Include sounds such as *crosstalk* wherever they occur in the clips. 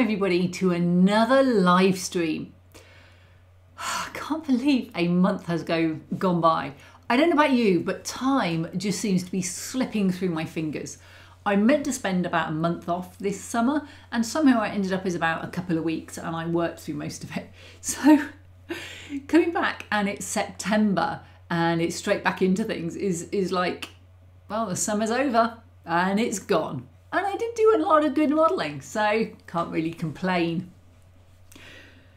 everybody to another live stream. *sighs* I can't believe a month has go, gone by. I don't know about you, but time just seems to be slipping through my fingers. I meant to spend about a month off this summer, and somehow I ended up as about a couple of weeks, and I worked through most of it. *laughs* So, coming back and it's September, and it's straight back into things is is like, well, the summer's over and it's gone. And I did do a lot of good modelling, so can't really complain.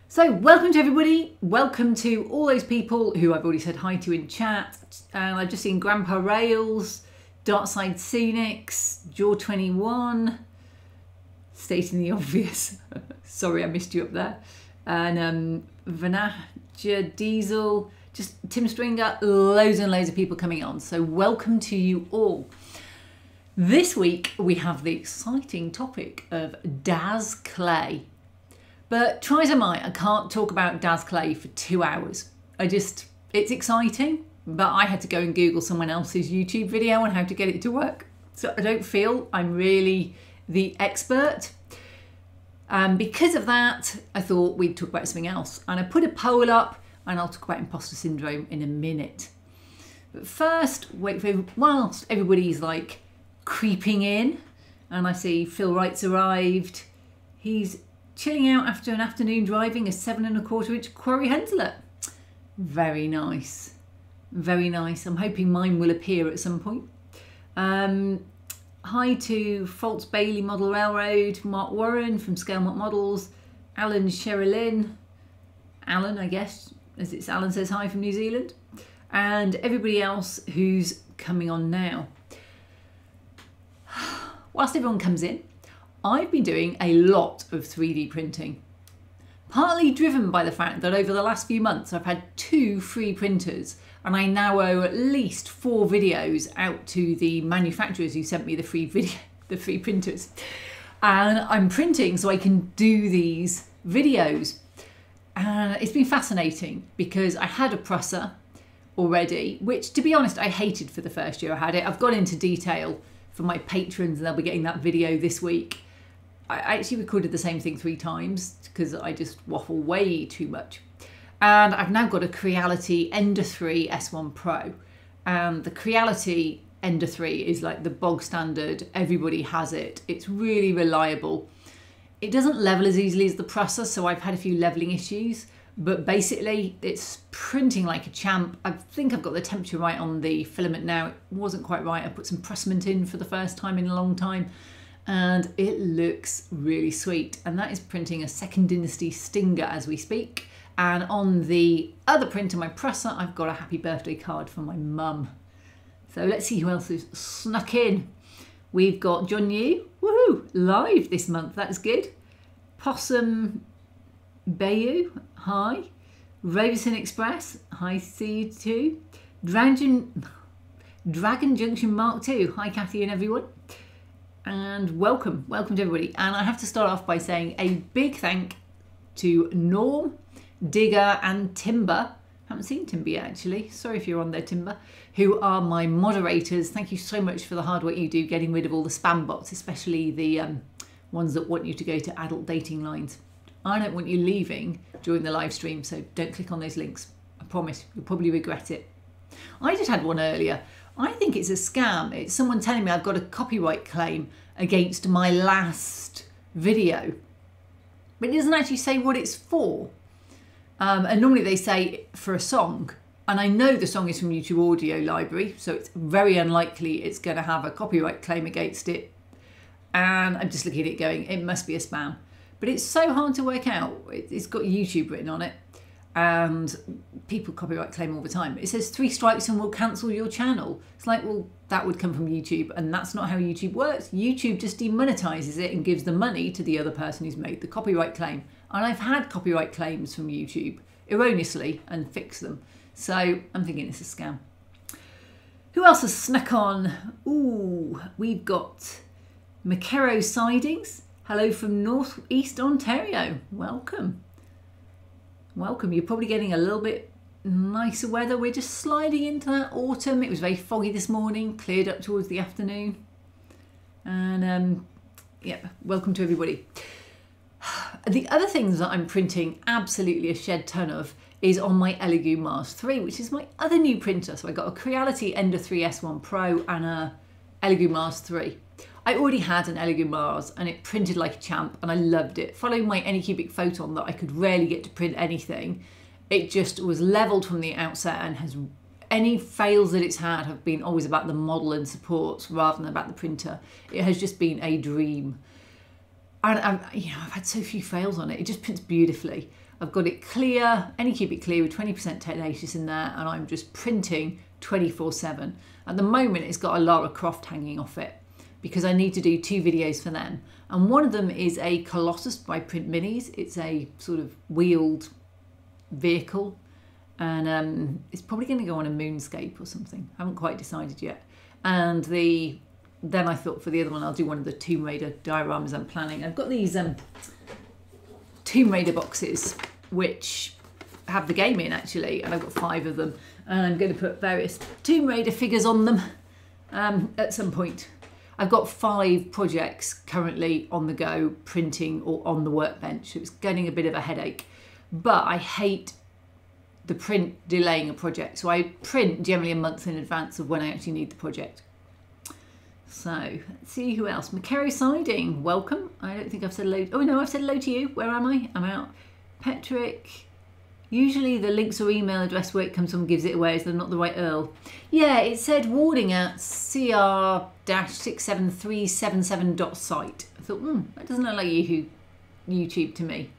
So, welcome to everybody. Welcome to all those people who I've already said hi to in chat. And I've just seen Grandpa Rails, Darkside Scenics, Jaw21, stating the *laughs* obvious. Sorry, I missed you up there. And um, Vanaja Diesel, just Tim Stringer, loads and loads of people coming on. So, welcome to you all. This week we have the exciting topic of DAS Clay. But try as I might, I can't talk about DAS Clay for two hours. I just, it's exciting, but I had to go and Google someone else's YouTube video on how to get it to work. So I don't feel I'm really the expert. Um, because of that, I thought we'd talk about something else. And I put a poll up and I'll talk about imposter syndrome in a minute. But first, wait for whilst everybody's like creeping in, and I see Phil Wright's arrived. He's chilling out after an afternoon driving a seven and a quarter inch Quarry Hunslet. Very nice. Very nice. I'm hoping mine will appear at some point. Um, hi to Faults Bailey Model Railroad, Mark Warren from Scalemont Models, Alan Sherilyn, Alan, I guess, as it's Alan says hi from New Zealand, and everybody else who's coming on now. Whilst everyone comes in, I've been doing a lot of 3D printing. Partly driven by the fact that over the last few months I've had two free printers and I now owe at least four videos out to the manufacturers who sent me the free video, *laughs* the free printers. And I'm printing so I can do these videos. And it's been fascinating because I had a Prusa already, which to be honest, I hated for the first year I had it. I've gone into detail for my patrons and they'll be getting that video this week. I actually recorded the same thing three times because I just waffle way too much. And I've now got a Creality Ender 3 S1 Pro. And the Creality Ender 3 is like the bog standard, everybody has it. It's really reliable. It doesn't level as easily as the Prusa, so I've had a few leveling issues but basically it's printing like a champ. I think I've got the temperature right on the filament now. It wasn't quite right. I put some Prusament in for the first time in a long time and it looks really sweet. And that is printing a Second Dynasty Stinger as we speak. And on the other printer, my Prusa, I've got a happy birthday card for my mum. So let's see who else is snuck in. We've got John Yu, woohoo, live this month, that's good. Possum Bayou, hi. Ravenson Express, hi, see you too. Dragon, Dragon Junction Mark II, hi Kathy and everyone. And welcome, welcome to everybody. And I have to start off by saying a big thank to Norm, Digger, and Timber. Haven't seen Timber yet, actually. Sorry if you're on there, Timber. Who are my moderators. Thank you so much for the hard work you do getting rid of all the spam bots, especially the um, ones that want you to go to adult dating lines. I don't want you leaving during the live stream, so don't click on those links. I promise, you'll probably regret it. I just had one earlier. I think it's a scam. It's someone telling me I've got a copyright claim against my last video, but it doesn't actually say what it's for. Um, and normally they say for a song, and I know the song is from YouTube Audio Library, so it's very unlikely it's going to have a copyright claim against it. And I'm just looking at it going, it must be a spam but it's so hard to work out. It's got YouTube written on it, and people copyright claim all the time. It says three strikes and we'll cancel your channel. It's like, well, that would come from YouTube, and that's not how YouTube works. YouTube just demonetizes it and gives the money to the other person who's made the copyright claim. And I've had copyright claims from YouTube erroneously and fixed them. So I'm thinking it's a scam. Who else has snuck on? Ooh, we've got Macero Sidings. Hello from Northeast Ontario. Welcome. Welcome. You're probably getting a little bit nicer weather. We're just sliding into that autumn. It was very foggy this morning, cleared up towards the afternoon. And um, yeah, welcome to everybody. The other things that I'm printing absolutely a shed ton of is on my Elegoo Mars 3, which is my other new printer. So I got a Creality Ender 3 S1 Pro and a Elegoo Mars 3. I already had an Elegoo Mars and it printed like a champ and I loved it. Following my Anycubic Photon that I could rarely get to print anything, it just was leveled from the outset and has any fails that it's had have been always about the model and supports rather than about the printer. It has just been a dream. And I've, you know, I've had so few fails on it. It just prints beautifully. I've got it clear, any Anycubic clear with 20% tenacious in there, and I'm just printing 24-7. At the moment, it's got a Lara Croft hanging off it because I need to do two videos for them. And one of them is a Colossus by Print Minis. It's a sort of wheeled vehicle and um, it's probably going to go on a moonscape or something. I haven't quite decided yet. And the then I thought for the other one I'll do one of the Tomb Raider dioramas I'm planning. I've got these um, Tomb Raider boxes which have the game in actually, and I've got five of them, and I'm going to put various Tomb Raider figures on them um, at some point. I've got five projects currently on the go, printing or on the workbench. It's getting a bit of a headache, but I hate the print delaying a project. So I print generally a month in advance of when I actually need the project. So let's see who else. McCary Siding, welcome. I don't think I've said hello. Oh no, I've said hello to you. Where am I? I'm out. Patrick. Usually the links or email address where it comes from gives it away as they're not the right URL. Yeah, it said warning at cr-67377.site. I thought, hmm, that doesn't look like you YouTube to me.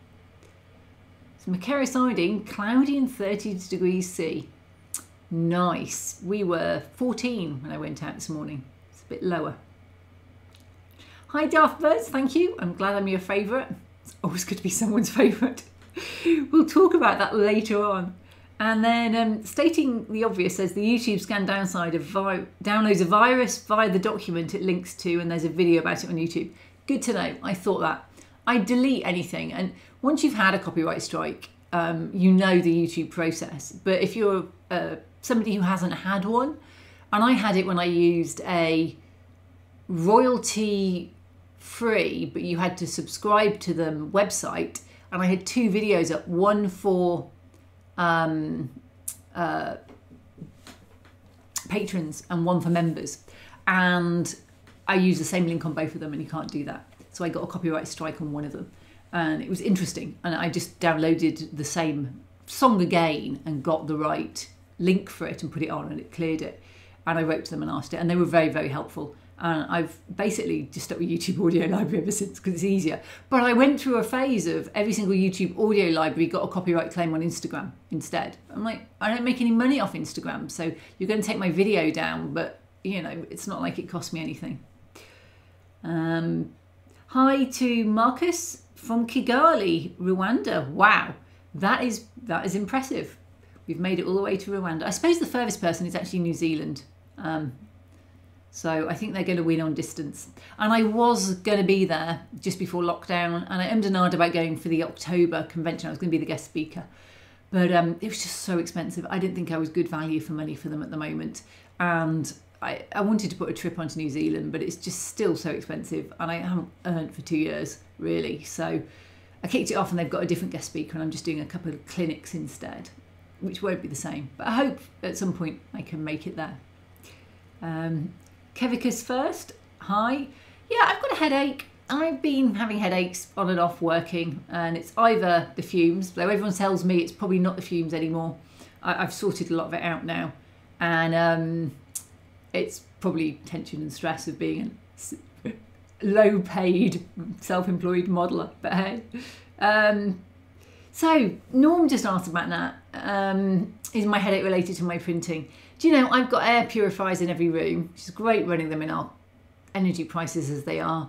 So Siding, cloudy and 30 degrees C. Nice. We were 14 when I went out this morning. Bit lower. Hi Daft Birds, thank you. I'm glad I'm your favourite. It's always good to be someone's favourite. *laughs* we'll talk about that later on. And then um, stating the obvious says the YouTube scan downside of downloads a virus via the document it links to, and there's a video about it on YouTube. Good to know. I thought that. I delete anything, and once you've had a copyright strike, um, you know the YouTube process. But if you're uh, somebody who hasn't had one, and I had it when I used a royalty free, but you had to subscribe to the website, and I had two videos up, one for um, uh, patrons and one for members, and I use the same link on both of them, and you can't do that. So I got a copyright strike on one of them and it was interesting. And I just downloaded the same song again and got the right link for it and put it on, and it cleared it. And I wrote to them and asked it, and they were very, very helpful. And I've basically just stuck with YouTube Audio Library ever since because it's easier. But I went through a phase of every single YouTube audio library got a copyright claim on Instagram instead. I'm like, I don't make any money off Instagram, so you're going to take my video down, but you know, it's not like it cost me anything. Um, hi to Marcus from Kigali, Rwanda. Wow, that is that is impressive. We've made it all the way to Rwanda. I suppose the furthest person is actually New Zealand. Um, so I think they're going to win on distance. And I was going to be there just before lockdown, and I am denied about going for the October convention. I was going to be the guest speaker, but um, it was just so expensive. I didn't think I was good value for money for them at the moment, and I, I wanted to put a trip onto New Zealand, but it's just still so expensive, and I haven't earned for two years really. So I kicked it off, and they've got a different guest speaker, and I'm just doing a couple of clinics instead, which won't be the same. But I hope at some point I can make it there. Um, Kevicus first. Hi. Yeah, I've got a headache. I've been having headaches on and off working, and it's either the fumes, though everyone tells me it's probably not the fumes anymore. I, have sorted a lot of it out now, and um, it's probably tension and stress of being a low paid self employed modeler. But hey. Um, so, Norm just asked about that. Um, is my headache related to my printing? Do you know, I've got air purifiers in every room, which is great running them in our energy prices as they are.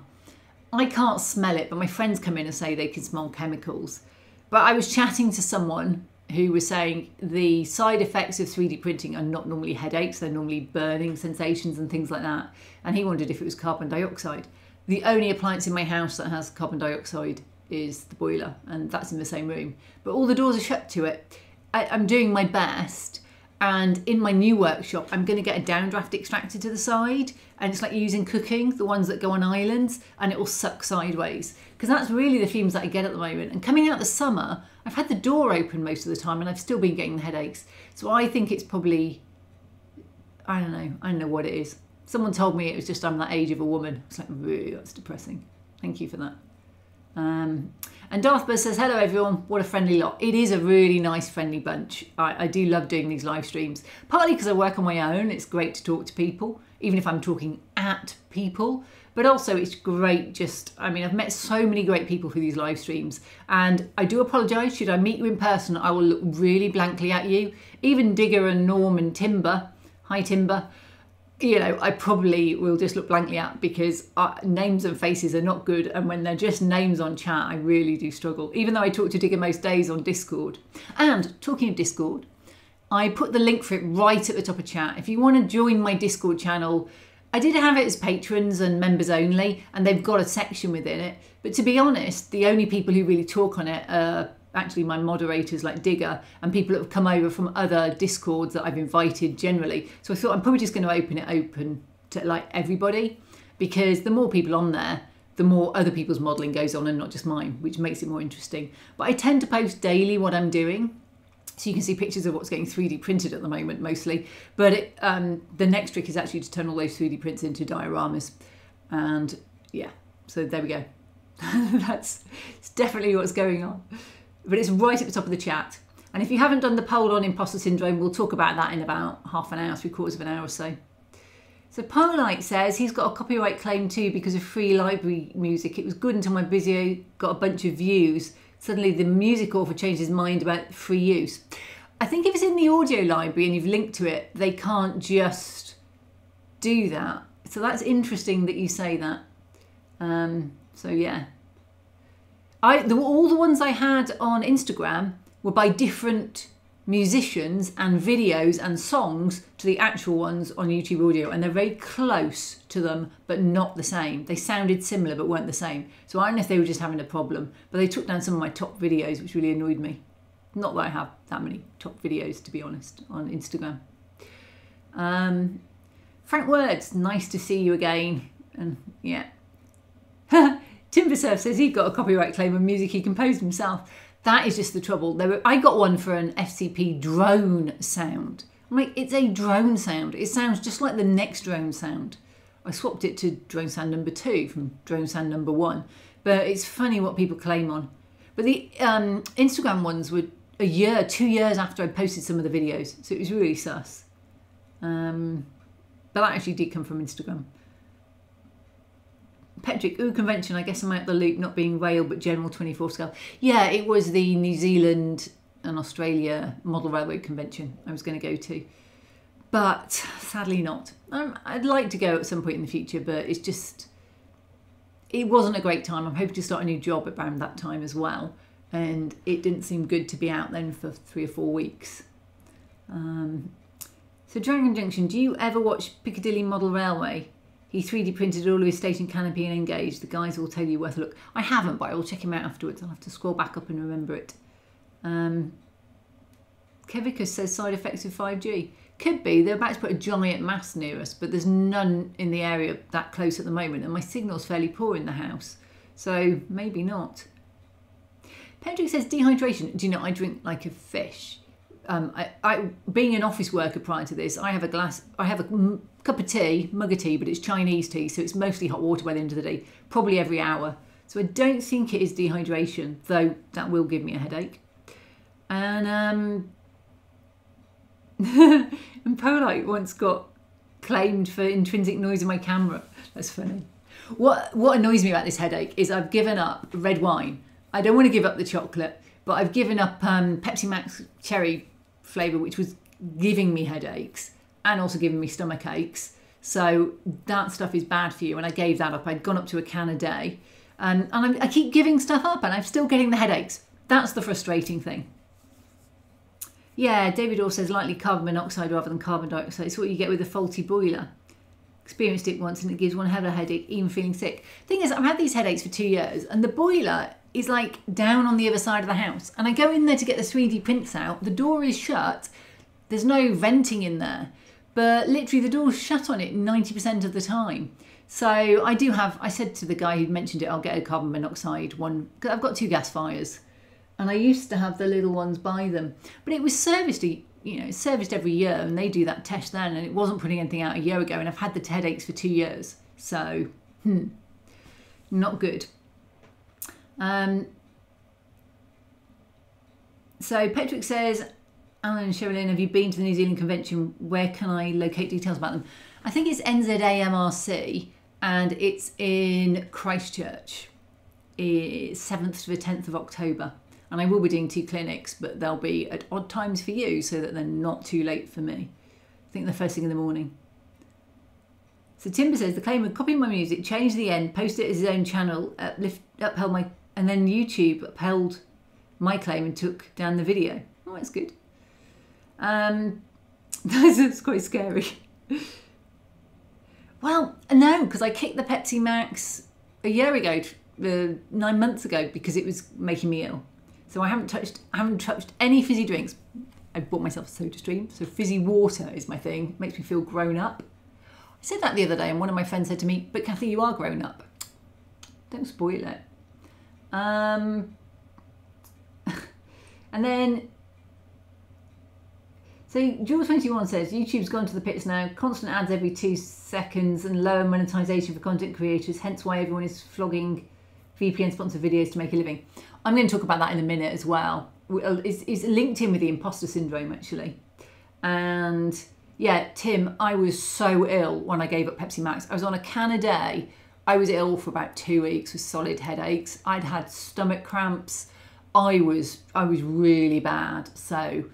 I can't smell it, but my friends come in and say they can smell chemicals. But I was chatting to someone who was saying the side effects of 3D printing are not normally headaches, they're normally burning sensations and things like that. And he wondered if it was carbon dioxide. The only appliance in my house that has carbon dioxide is the boiler, and that's in the same room. But all the doors are shut to it. I, I'm doing my best, and in my new workshop, I'm going to get a downdraft extractor to the side, and it's like using cooking, the ones that go on islands, and it will suck sideways. Because that's really the fumes that I get at the moment. And coming out the summer, I've had the door open most of the time and I've still been getting the headaches. So I think it's probably, I don't know, I don't know what it is. Someone told me it was just I'm that age of a woman. It's like, that's depressing. Thank you for that. Um, and Darth Buzz says, hello everyone, what a friendly lot. It is a really nice friendly bunch. I, I do love doing these live streams, partly because I work on my own. It's great to talk to people, even if I'm talking at people. But also it's great just, I mean, I've met so many great people through these live streams. And I do apologise, should I meet you in person, I will look really blankly at you. Even Digger and Norm and Timber, hi Timber, you know, I probably will just look blankly at because uh, names and faces are not good. And when they're just names on chat, I really do struggle, even though I talk to Digger most days on Discord. And talking of Discord, I put the link for it right at the top of chat. If you want to join my Discord channel, I did have it as patrons and members only, and they've got a section within it. But to be honest, the only people who really talk on it are actually my moderators like Digger and people that have come over from other discords that I've invited generally. So I thought I'm probably just going to open it open to like everybody because the more people on there, the more other people's modelling goes on and not just mine, which makes it more interesting. But I tend to post daily what I'm doing. So you can see pictures of what's getting 3D printed at the moment mostly. But it, um, the next trick is actually to turn all those 3D prints into dioramas. And yeah, so there we go. *laughs* That's it's definitely what's going on but it's right at the top of the chat. And if you haven't done the poll on imposter syndrome, we'll talk about that in about half an hour, three quarters of an hour or so. So Polite says he's got a copyright claim too because of free library music. It was good until my video got a bunch of views. Suddenly the music author changed his mind about free use. I think if it's in the audio library and you've linked to it, they can't just do that. So that's interesting that you say that. Um, so yeah, I the, all the ones I had on Instagram were by different musicians and videos and songs to the actual ones on YouTube audio, and they're very close to them, but not the same. They sounded similar, but weren't the same. So I don't know if they were just having a problem, but they took down some of my top videos, which really annoyed me. Not that I have that many top videos, to be honest, on Instagram. Um, Frank Words, nice to see you again. And yeah. *laughs* Timbersurf says he got a copyright claim on music he composed himself. That is just the trouble. Were, I got one for an FCP drone sound. I'm like, it's a drone sound. It sounds just like the next drone sound. I swapped it to drone sound number two from drone sound number one. But it's funny what people claim on. But the um, Instagram ones were a year, two years after I posted some of the videos. So it was really sus. Um, but that actually did come from Instagram. Petrick, ooh, convention, I guess I'm out the loop, not being rail but general 24 scale. Yeah, it was the New Zealand and Australia model railway convention I was going to go to. But sadly not. Um, I'd like to go at some point in the future, but it's just, it wasn't a great time. I'm hoping to start a new job around that time as well. And it didn't seem good to be out then for three or four weeks. Um, so Dragon Junction, do you ever watch Piccadilly Model Railway? He 3D printed all of his station canopy and engaged. The guys will tell you worth a look. I haven't, but I will check him out afterwards. I'll have to scroll back up and remember it. Um, says side effects of 5G. Could be. They're about to put a giant mast near us, but there's none in the area that close at the moment, and my signal's fairly poor in the house. So maybe not. Pedro says dehydration. Do you know, I drink like a fish. Um, I, I, being an office worker prior to this, I have a glass, I have a cup of tea, mug of tea, but it's Chinese tea, so it's mostly hot water by the end of the day, probably every hour. So I don't think it is dehydration, though that will give me a headache. And um, *laughs* and Polite once got claimed for intrinsic noise in my camera. That's funny. What what annoys me about this headache is I've given up red wine. I don't want to give up the chocolate, but I've given up um, Pepsi Max cherry flavour, which was giving me headaches and also giving me stomach aches. So that stuff is bad for you. And I gave that up. I'd gone up to a can a day. And, and I keep giving stuff up and I'm still getting the headaches. That's the frustrating thing. Yeah, David Orr says likely carbon monoxide rather than carbon dioxide. It's what you get with a faulty boiler. Experienced it once and it gives one hell of a headache, even feeling sick. Thing is, I've had these headaches for two years and the boiler is like down on the other side of the house. And I go in there to get the 3D prints out. The door is shut. There's no venting in there but literally the door's shut on it 90% of the time. So I do have, I said to the guy who'd mentioned it, I'll get a carbon monoxide one, because I've got two gas fires. And I used to have the little ones by them. But it was serviced, you know, serviced every year and they do that test then and it wasn't putting anything out a year ago and I've had the headaches for two years. So, hmm, not good. Um, so Patrick says, Alan and Sherilyn, have you been to the New Zealand convention? Where can I locate details about them? I think it's NZAMRC and it's in Christchurch, 7th to the 10th of October. And I will be doing two clinics, but they'll be at odd times for you so that they're not too late for me. I think the first thing in the morning. So Timber says the claimant copied my music, changed the end, posted it as his own channel, uplift, upheld my, and then YouTube upheld my claim and took down the video. Oh, that's good. Um, *laughs* that's quite scary. *laughs* well, no, because I kicked the Pepsi Max a year ago, uh, nine months ago, because it was making me ill. So I haven't touched, I haven't touched any fizzy drinks. I bought myself a Soda Stream, so fizzy water is my thing. It makes me feel grown up. I said that the other day, and one of my friends said to me, "But Kathy, you are grown up. Don't spoil it." Um, *laughs* and then so Jules21 says YouTube's gone to the pits now. Constant ads every two seconds and lower monetization for content creators. Hence why everyone is flogging VPN sponsored videos to make a living. I'm going to talk about that in a minute as well. Uh, it's, it's linked in with the imposter syndrome actually. And yeah, Tim, I was so ill when I gave up Pepsi Max. I was on a can a day. I was ill for about two weeks with solid headaches. I'd had stomach cramps. I was I was really bad. So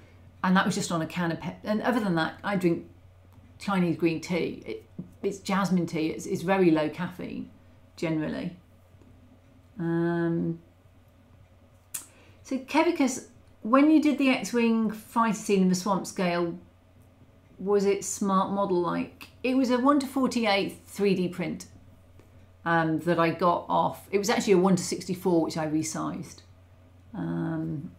and that was just on a can of pep. And other than that, I drink Chinese green tea. It, it's jasmine tea. It's, it's very low caffeine, generally. Um, so Kevicus, when you did the X-wing fighter scene in the swamp scale, was it smart model like? It was a one to forty-eight 3D print um, that I got off. It was actually a one to sixty-four, which I resized. Um,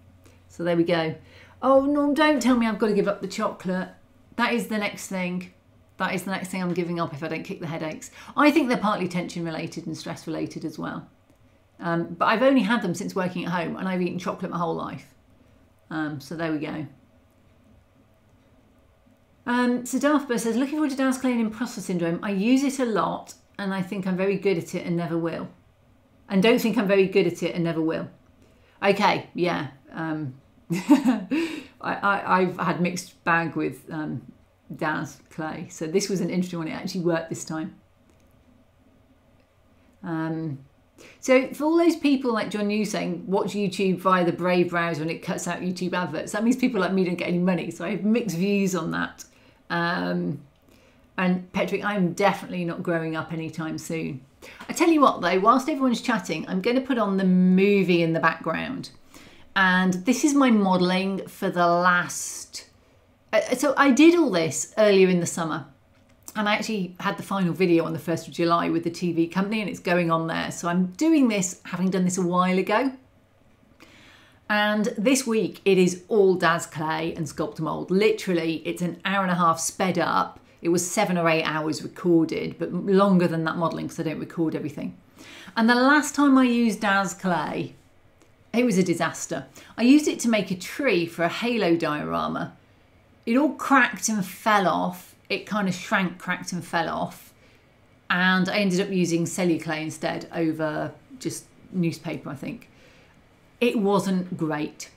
so there we go. Oh, no, don't tell me I've got to give up the chocolate. That is the next thing. That is the next thing I'm giving up if I don't kick the headaches. I think they're partly tension related and stress related as well. Um, but I've only had them since working at home and I've eaten chocolate my whole life. Um, so there we go. Um, so Darthbur says, looking forward to Dow's Clay and imposter syndrome. I use it a lot and I think I'm very good at it and never will. And don't think I'm very good at it and never will. Okay, yeah. Um, *laughs* I, have had mixed bag with um, DAS Clay, so this was an interesting one. It actually worked this time. Um, so for all those people like John New saying watch YouTube via the Brave browser and it cuts out YouTube adverts, that means people like me don't get any money. So I have mixed views on that. Um, and Patrick, I'm definitely not growing up anytime soon. I tell you what though, whilst everyone's chatting, I'm going to put on the movie in the background and this is my modelling for the last. Uh, so I did all this earlier in the summer, and I actually had the final video on the 1st of July with the TV company, and it's going on there. So I'm doing this, having done this a while ago. And this week it is all DAS Clay and Sculpt Mold. Literally, it's an hour and a half sped up. It was seven or eight hours recorded, but longer than that modelling because I don't record everything. And the last time I used DAS Clay, it was a disaster. I used it to make a tree for a halo diorama. It all cracked and fell off. It kind of shrank, cracked and fell off. And I ended up using celluclay instead over just newspaper, I think. It wasn't great.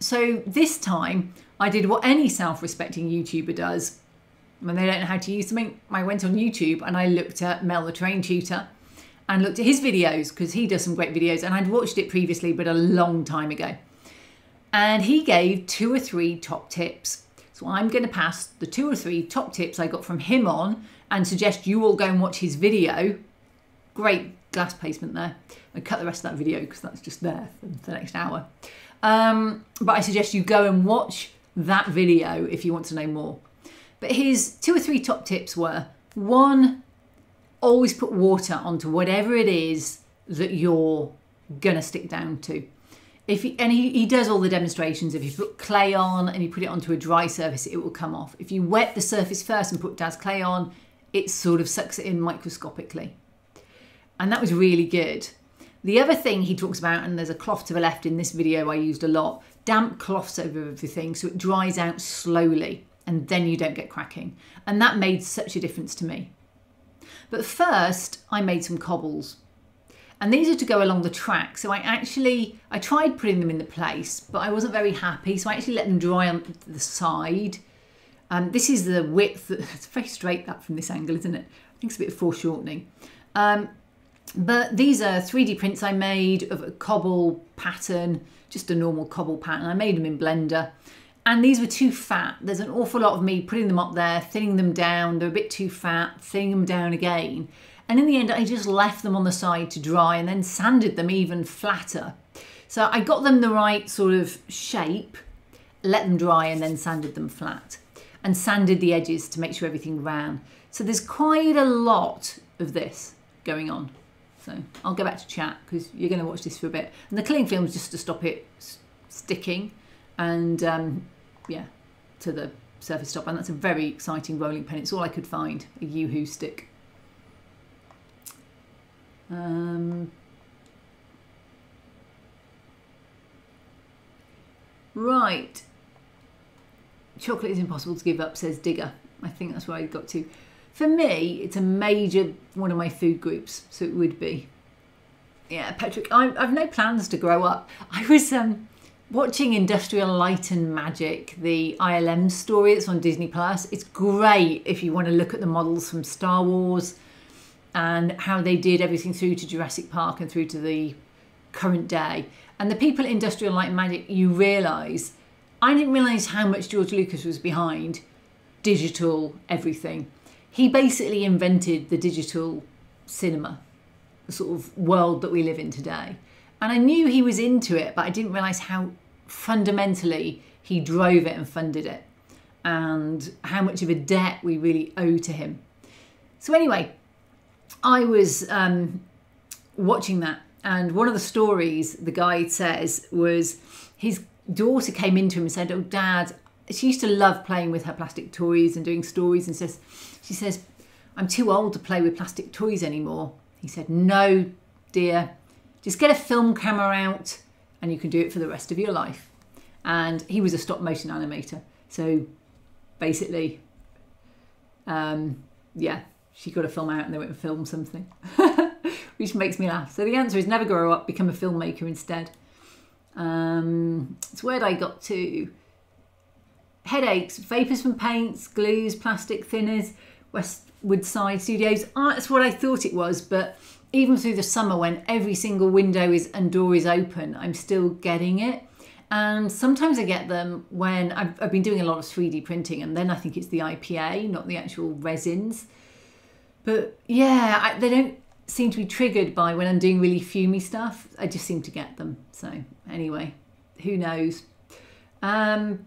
So this time I did what any self-respecting YouTuber does when they don't know how to use something. I went on YouTube and I looked at Mel the Train Tutor and looked at his videos because he does some great videos and I'd watched it previously but a long time ago. And he gave two or three top tips. So I'm going to pass the two or three top tips I got from him on and suggest you all go and watch his video. Great glass placement there. I cut the rest of that video because that's just there for the next hour. Um, but I suggest you go and watch that video if you want to know more. But his two or three top tips were one, always put water onto whatever it is that you're going to stick down to. If he, and he, he does all the demonstrations. If you put clay on and you put it onto a dry surface, it will come off. If you wet the surface first and put DAS clay on, it sort of sucks it in microscopically. And that was really good. The other thing he talks about, and there's a cloth to the left in this video I used a lot, damp cloths over everything so it dries out slowly and then you don't get cracking. And that made such a difference to me. But first, I made some cobbles. And these are to go along the track. So I actually, I tried putting them in the place, but I wasn't very happy. So I actually let them dry on the side. Um, this is the width, *laughs* it's very straight that from this angle, isn't it? I think it's a bit foreshortening. Um, but these are 3D prints I made of a cobble pattern, just a normal cobble pattern. I made them in Blender. And these were too fat. There's an awful lot of me putting them up there, thinning them down. They're a bit too fat, thinning them down again. And in the end, I just left them on the side to dry and then sanded them even flatter. So I got them the right sort of shape, let them dry and then sanded them flat. And sanded the edges to make sure everything ran. So there's quite a lot of this going on. So I'll go back to chat because you're going to watch this for a bit. And the cling film is just to stop it sticking and um, yeah, to the surface stop. And that's a very exciting rolling pen. It's all I could find, a Yoo-hoo stick. Um, right. Chocolate is impossible to give up, says Digger. I think that's where I got to. For me, it's a major one of my food groups, so it would be. Yeah, Patrick, I, have no plans to grow up. I was um, watching Industrial Light and Magic, the ILM story that's on Disney Plus. It's great if you want to look at the models from Star Wars and how they did everything through to Jurassic Park and through to the current day. And the people at Industrial Light and Magic, you realise, I didn't realise how much George Lucas was behind digital everything he basically invented the digital cinema sort of world that we live in today. And I knew he was into it, but I didn't realize how fundamentally he drove it and funded it. And how much of a debt we really owe to him. So, anyway, I was um, watching that, and one of the stories the guide says was his daughter came into him and said, Oh, dad, she used to love playing with her plastic toys and doing stories and says, she says, I'm too old to play with plastic toys anymore. He said, No, dear, just get a film camera out and you can do it for the rest of your life. And he was a stop motion animator. So basically, um, yeah, she got a film out and they went and filmed something, *laughs* which makes me laugh. So the answer is never grow up, become a filmmaker instead. Um, it's where I got to. Headaches, vapours from paints, glues, plastic thinners. Westwood Side Studios. Oh, that's what I thought it was, but even through the summer when every single window is and door is open, I'm still getting it. And sometimes I get them when I've, I've been doing a lot of 3D printing, and then I think it's the IPA, not the actual resins. But yeah, I, they don't seem to be triggered by when I'm doing really fumy stuff. I just seem to get them. So anyway, who knows? Um,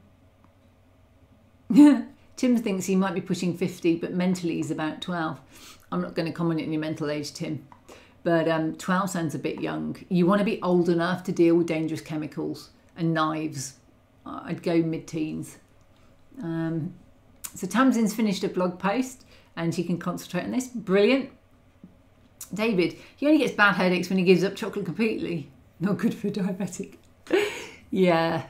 *laughs* Tim thinks he might be pushing 50, but mentally he's about 12. I'm not going to comment on your mental age, Tim, but um, 12 sounds a bit young. You want to be old enough to deal with dangerous chemicals and knives. I'd go mid teens. Um, so Tamsin's finished a blog post and she can concentrate on this. Brilliant. David, he only gets bad headaches when he gives up chocolate completely. Not good for a diabetic. *laughs* yeah,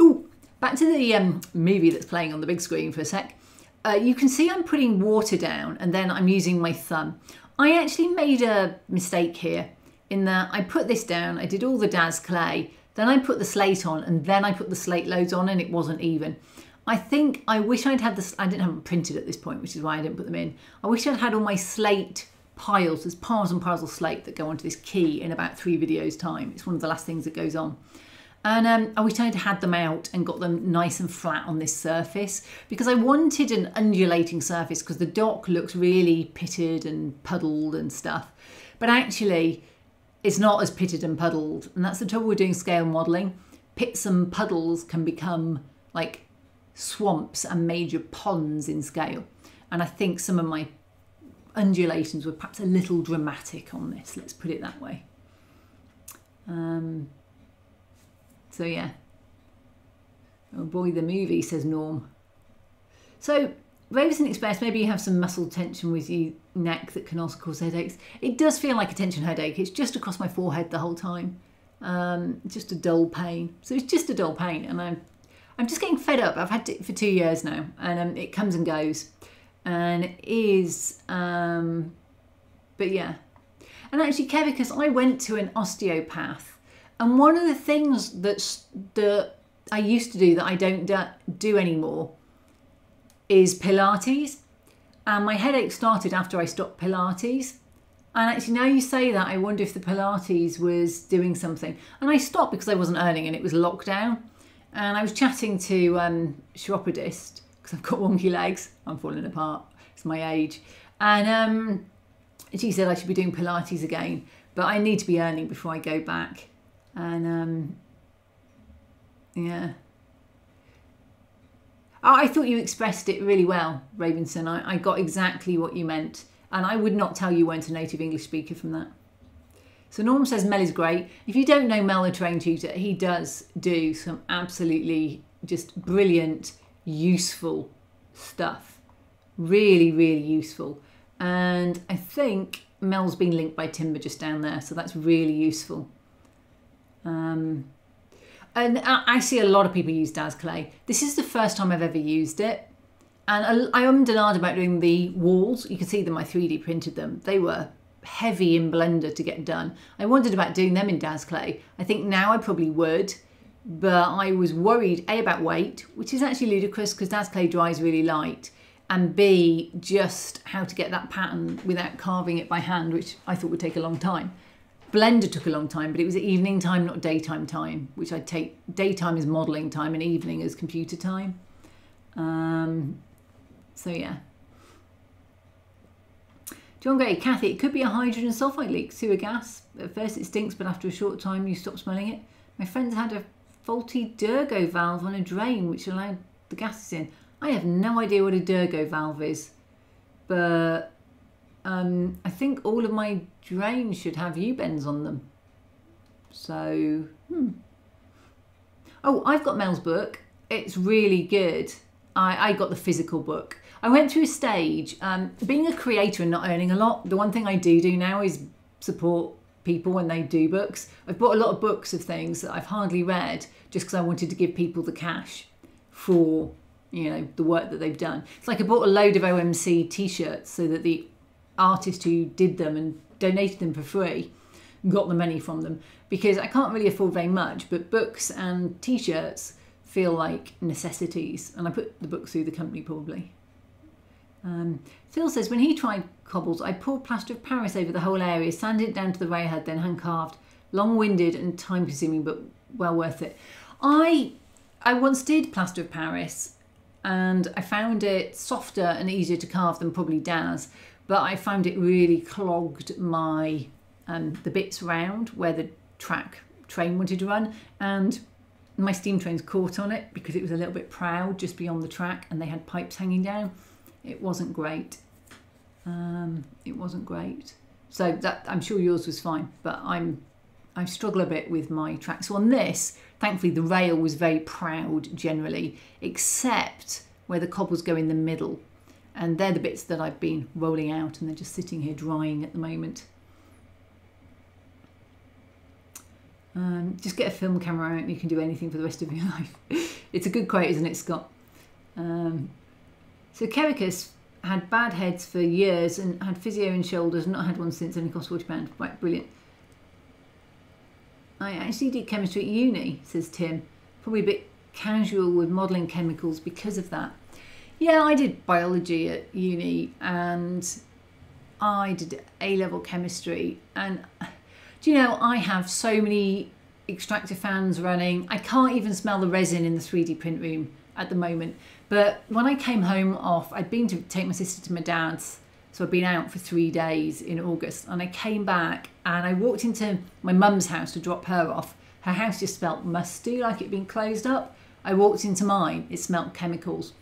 Ooh, Back to the um, movie that's playing on the big screen for a sec. Uh, you can see I'm putting water down and then I'm using my thumb. I actually made a mistake here in that I put this down, I did all the DAS clay, then I put the slate on and then I put the slate loads on and it wasn't even. I think I wish I'd had this, I didn't have them printed at this point, which is why I didn't put them in. I wish I'd had all my slate piles, there's piles and piles of slate that go onto this quay in about three videos time. It's one of the last things that goes on. And um, I wish I'd had them out and got them nice and flat on this surface because I wanted an undulating surface because the dock looks really pitted and puddled and stuff. But actually, it's not as pitted and puddled. And that's the trouble with doing scale modelling. Pits and puddles can become like swamps and major ponds in scale. And I think some of my undulations were perhaps a little dramatic on this, let's put it that way. Um, so yeah. Oh boy, the movie, says Norm. So Ravison Express, maybe you have some muscle tension with your neck that can also cause headaches. It does feel like a tension headache. It's just across my forehead the whole time. Um, just a dull pain. So it's just a dull pain, and I'm I'm just getting fed up. I've had it for two years now, and um, it comes and goes, and it is. Um, but yeah, And actually, Kevin, because I went to an osteopath, and one of the things that's that I used to do that I don't do anymore is Pilates. And my headache started after I stopped Pilates. And actually, now you say that, I wonder if the Pilates was doing something. And I stopped because I wasn't earning and it was lockdown. And I was chatting to um, chiropodist because I've got wonky legs. I'm falling apart. It's my age. And um, she said I should be doing Pilates again, but I need to be earning before I go back. And um, yeah. Oh, I thought you expressed it really well, Ravenson. I, I got exactly what you meant. And I would not tell you weren't a native English speaker from that. So Norm says Mel is great. If you don't know Mel, a train tutor, he does do some absolutely just brilliant, useful stuff. Really, really useful. And I think Mel's been linked by Timber just down there, so that's really useful. Um, and I see a lot of people use DAS Clay. This is the first time I've ever used it. And I am denied about doing the walls. You can see them, I 3D printed them. They were heavy in Blender to get done. I wondered about doing them in DAS Clay. I think now I probably would, but I was worried, A, about weight, which is actually ludicrous because DAS Clay dries really light, and B, just how to get that pattern without carving it by hand, which I thought would take a long time. Blender took a long time, but it was evening time, not daytime time, which I'd take. Daytime is modelling time and evening is computer time. Um, so yeah. John Gray, Kathy, it could be a hydrogen sulfide leak, sewer gas. At first it stinks, but after a short time you stop smelling it. My friends had a faulty Durgo valve on a drain which allowed the gases in. I have no idea what a Durgo valve is, but um, I think all of my drains should have U-bends on them. So, hmm. Oh, I've got Mel's book. It's really good. I, I got the physical book. I went through a stage, um, being a creator and not earning a lot, the one thing I do do now is support people when they do books. I've bought a lot of books of things that I've hardly read just because I wanted to give people the cash for you know the work that they've done. It's like I bought a load of OMC t-shirts so that the artist who did them and donated them for free got the money from them because I can't really afford very much, but books and t-shirts feel like necessities, and I put the book through the company probably. Um, Phil says when he tried cobbles, I poured plaster of Paris over the whole area, sanded it down to the railhead, then hand carved. Long-winded and time-consuming, but well worth it. I I once did plaster of Paris, and I found it softer and easier to carve than probably DAS but I found it really clogged my um, the bits round where the track train wanted to run and my steam trains caught on it because it was a little bit proud just beyond the track and they had pipes hanging down. It wasn't great. Um, it wasn't great. So that I'm sure yours was fine but I'm I struggle a bit with my track so on this thankfully the rail was very proud generally except where the cobbles go in the middle and they're the bits that I've been rolling out and they're just sitting here drying at the moment. Um, just get a film camera out and you can do anything for the rest of your *laughs* life. it's a good quote, isn't it, Scott? Um, so Kericus had bad heads for years and had physio in shoulders, not had one since, only cost £40. Right, brilliant. I actually did chemistry at uni, says Tim. Probably a bit casual with modelling chemicals because of that. Yeah, I did biology at uni and I did A level chemistry. And do you know, I have so many extractor fans running. I can't even smell the resin in the 3D print room at the moment. But when I came home off, I'd been to take my sister to my dad's. So I'd been out for three days in August and I came back and I walked into my mum's house to drop her off. Her house just smelt musty, like it'd been closed up. I walked into mine, it smelt chemicals.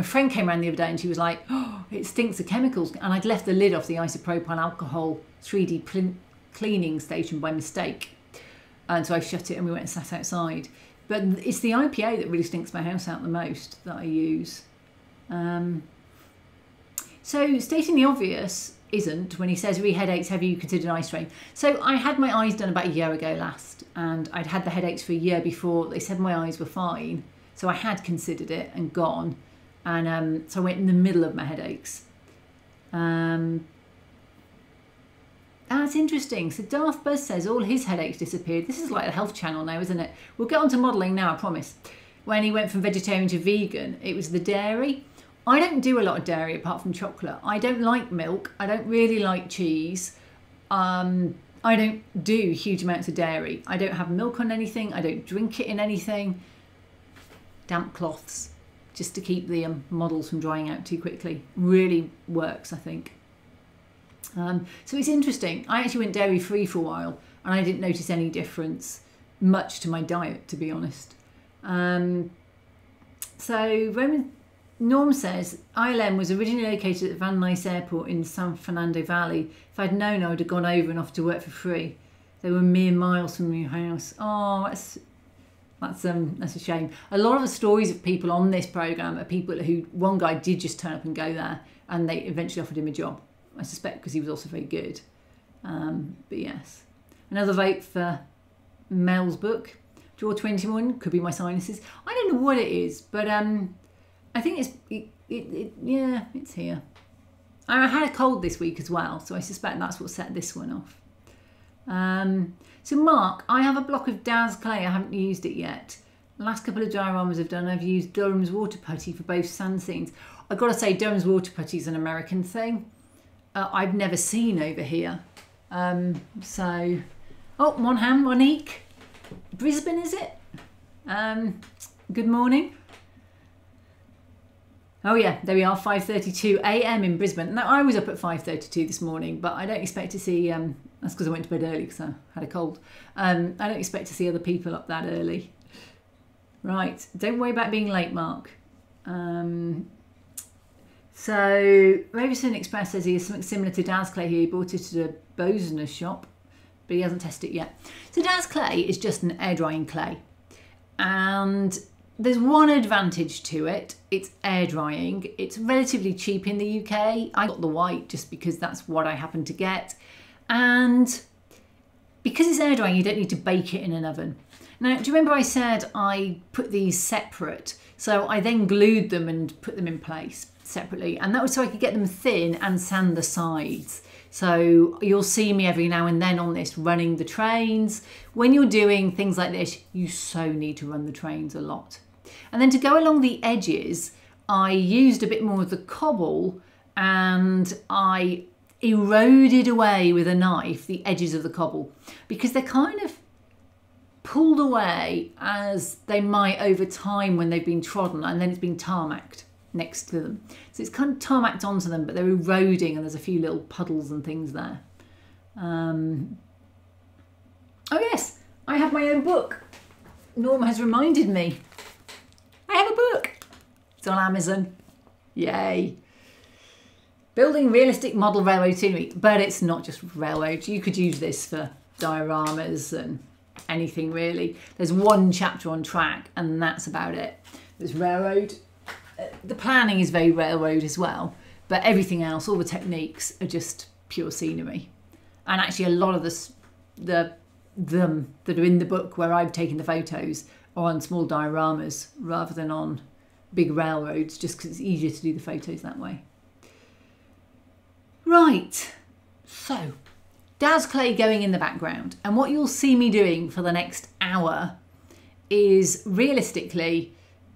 My friend came around the other day and she was like, oh, it stinks of chemicals. And I'd left the lid off the isopropyl alcohol 3D cleaning station by mistake. And so I shut it and we went and sat outside. But it's the IPA that really stinks my house out the most that I use. Um, so stating the obvious isn't when he says, re headaches, have you considered eye strain? So I had my eyes done about a year ago last and I'd had the headaches for a year before. They said my eyes were fine. So I had considered it and gone and um, so I went in the middle of my headaches. Um, That's interesting. So Darth Buzz says all his headaches disappeared. This is like a health channel now, isn't it? We'll get on to modelling now, I promise. When he went from vegetarian to vegan, it was the dairy. I don't do a lot of dairy apart from chocolate. I don't like milk. I don't really like cheese. Um, I don't do huge amounts of dairy. I don't have milk on anything. I don't drink it in anything. Damp cloths, just to keep the um, models from drying out too quickly. Really works, I think. Um, so it's interesting. I actually went dairy free for a while and I didn't notice any difference much to my diet, to be honest. Um, so Roman Norm says ILM was originally located at Van Nuys Airport in San Fernando Valley. If I'd known, I would have gone over and off to work for free. They were mere miles from your house. Oh, that's that's um that's a shame. A lot of the stories of people on this program are people who one guy did just turn up and go there, and they eventually offered him a job. I suspect because he was also very good. Um, but yes, another vote for Mel's book. Draw 21 could be my sinuses. I don't know what it is, but um, I think it's it, it, it, yeah, it's here. I had a cold this week as well, so I suspect that's what set this one off. Um, so Mark, I have a block of DAS clay. I haven't used it yet. The last couple of dioramas I've done, I've used Durham's water putty for both sand scenes. I've got to say, Durham's water putty is an American thing. Uh, I've never seen over here. Um, so, oh, Monham, Monique. Brisbane, is it? Um, good morning. Oh yeah, there we are, 5.32 a.m. in Brisbane. Now, I was up at 5.32 this morning, but I don't expect to see, um, that's because I went to bed early because I had a cold. Um, I don't expect to see other people up that early. Right, don't worry about being late, Mark. Um, so, Ravenson Express says he has something similar to DAS Clay here. He bought it at a Bosner shop, but he hasn't tested it yet. So, DAS Clay is just an air drying clay. And there's one advantage to it it's air drying it's relatively cheap in the uk i got the white just because that's what i happened to get and because it's air drying you don't need to bake it in an oven now do you remember i said i put these separate so i then glued them and put them in place separately and that was so i could get them thin and sand the sides so you'll see me every now and then on this running the trains. When you're doing things like this, you so need to run the trains a lot. And then to go along the edges, I used a bit more of the cobble and I eroded away with a knife the edges of the cobble because they're kind of pulled away as they might over time when they've been trodden and then it's been tarmacked next to them. So it's kind of tarmacked onto them, but they're eroding and there's a few little puddles and things there. Um, oh yes, I have my own book. Norma has reminded me I have a book. It's on Amazon. Yay. Building realistic model railroad scenery. But it's not just railroads. You could use this for dioramas and anything really. There's one chapter on track and that's about it. There's railroad. Uh, the planning is very railroad as well. But everything else, all the techniques are just pure scenery. And actually a lot of the, the them that are in the book where I've taken the photos are on small dioramas rather than on big railroads just because it's easier to do the photos that way. Right, so DAS Clay going in the background and what you'll see me doing for the next hour is realistically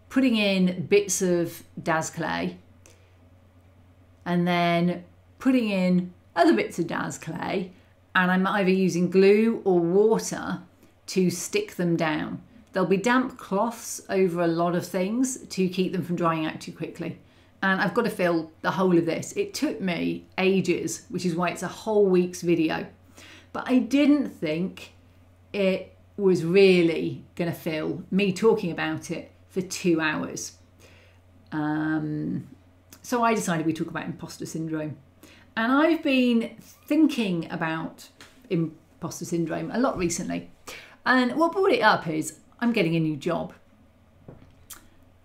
putting in bits of DAS Clay and then putting in other bits of DAS Clay and I'm either using glue or water to stick them down. There'll be damp cloths over a lot of things to keep them from drying out too quickly. And I've got to fill the whole of this. It took me ages, which is why it's a whole week's video. But I didn't think it was really going to fill me talking about it for two hours. Um, so I decided we talk about imposter syndrome. And I've been thinking about imposter syndrome a lot recently. And what brought it up is I'm getting a new job.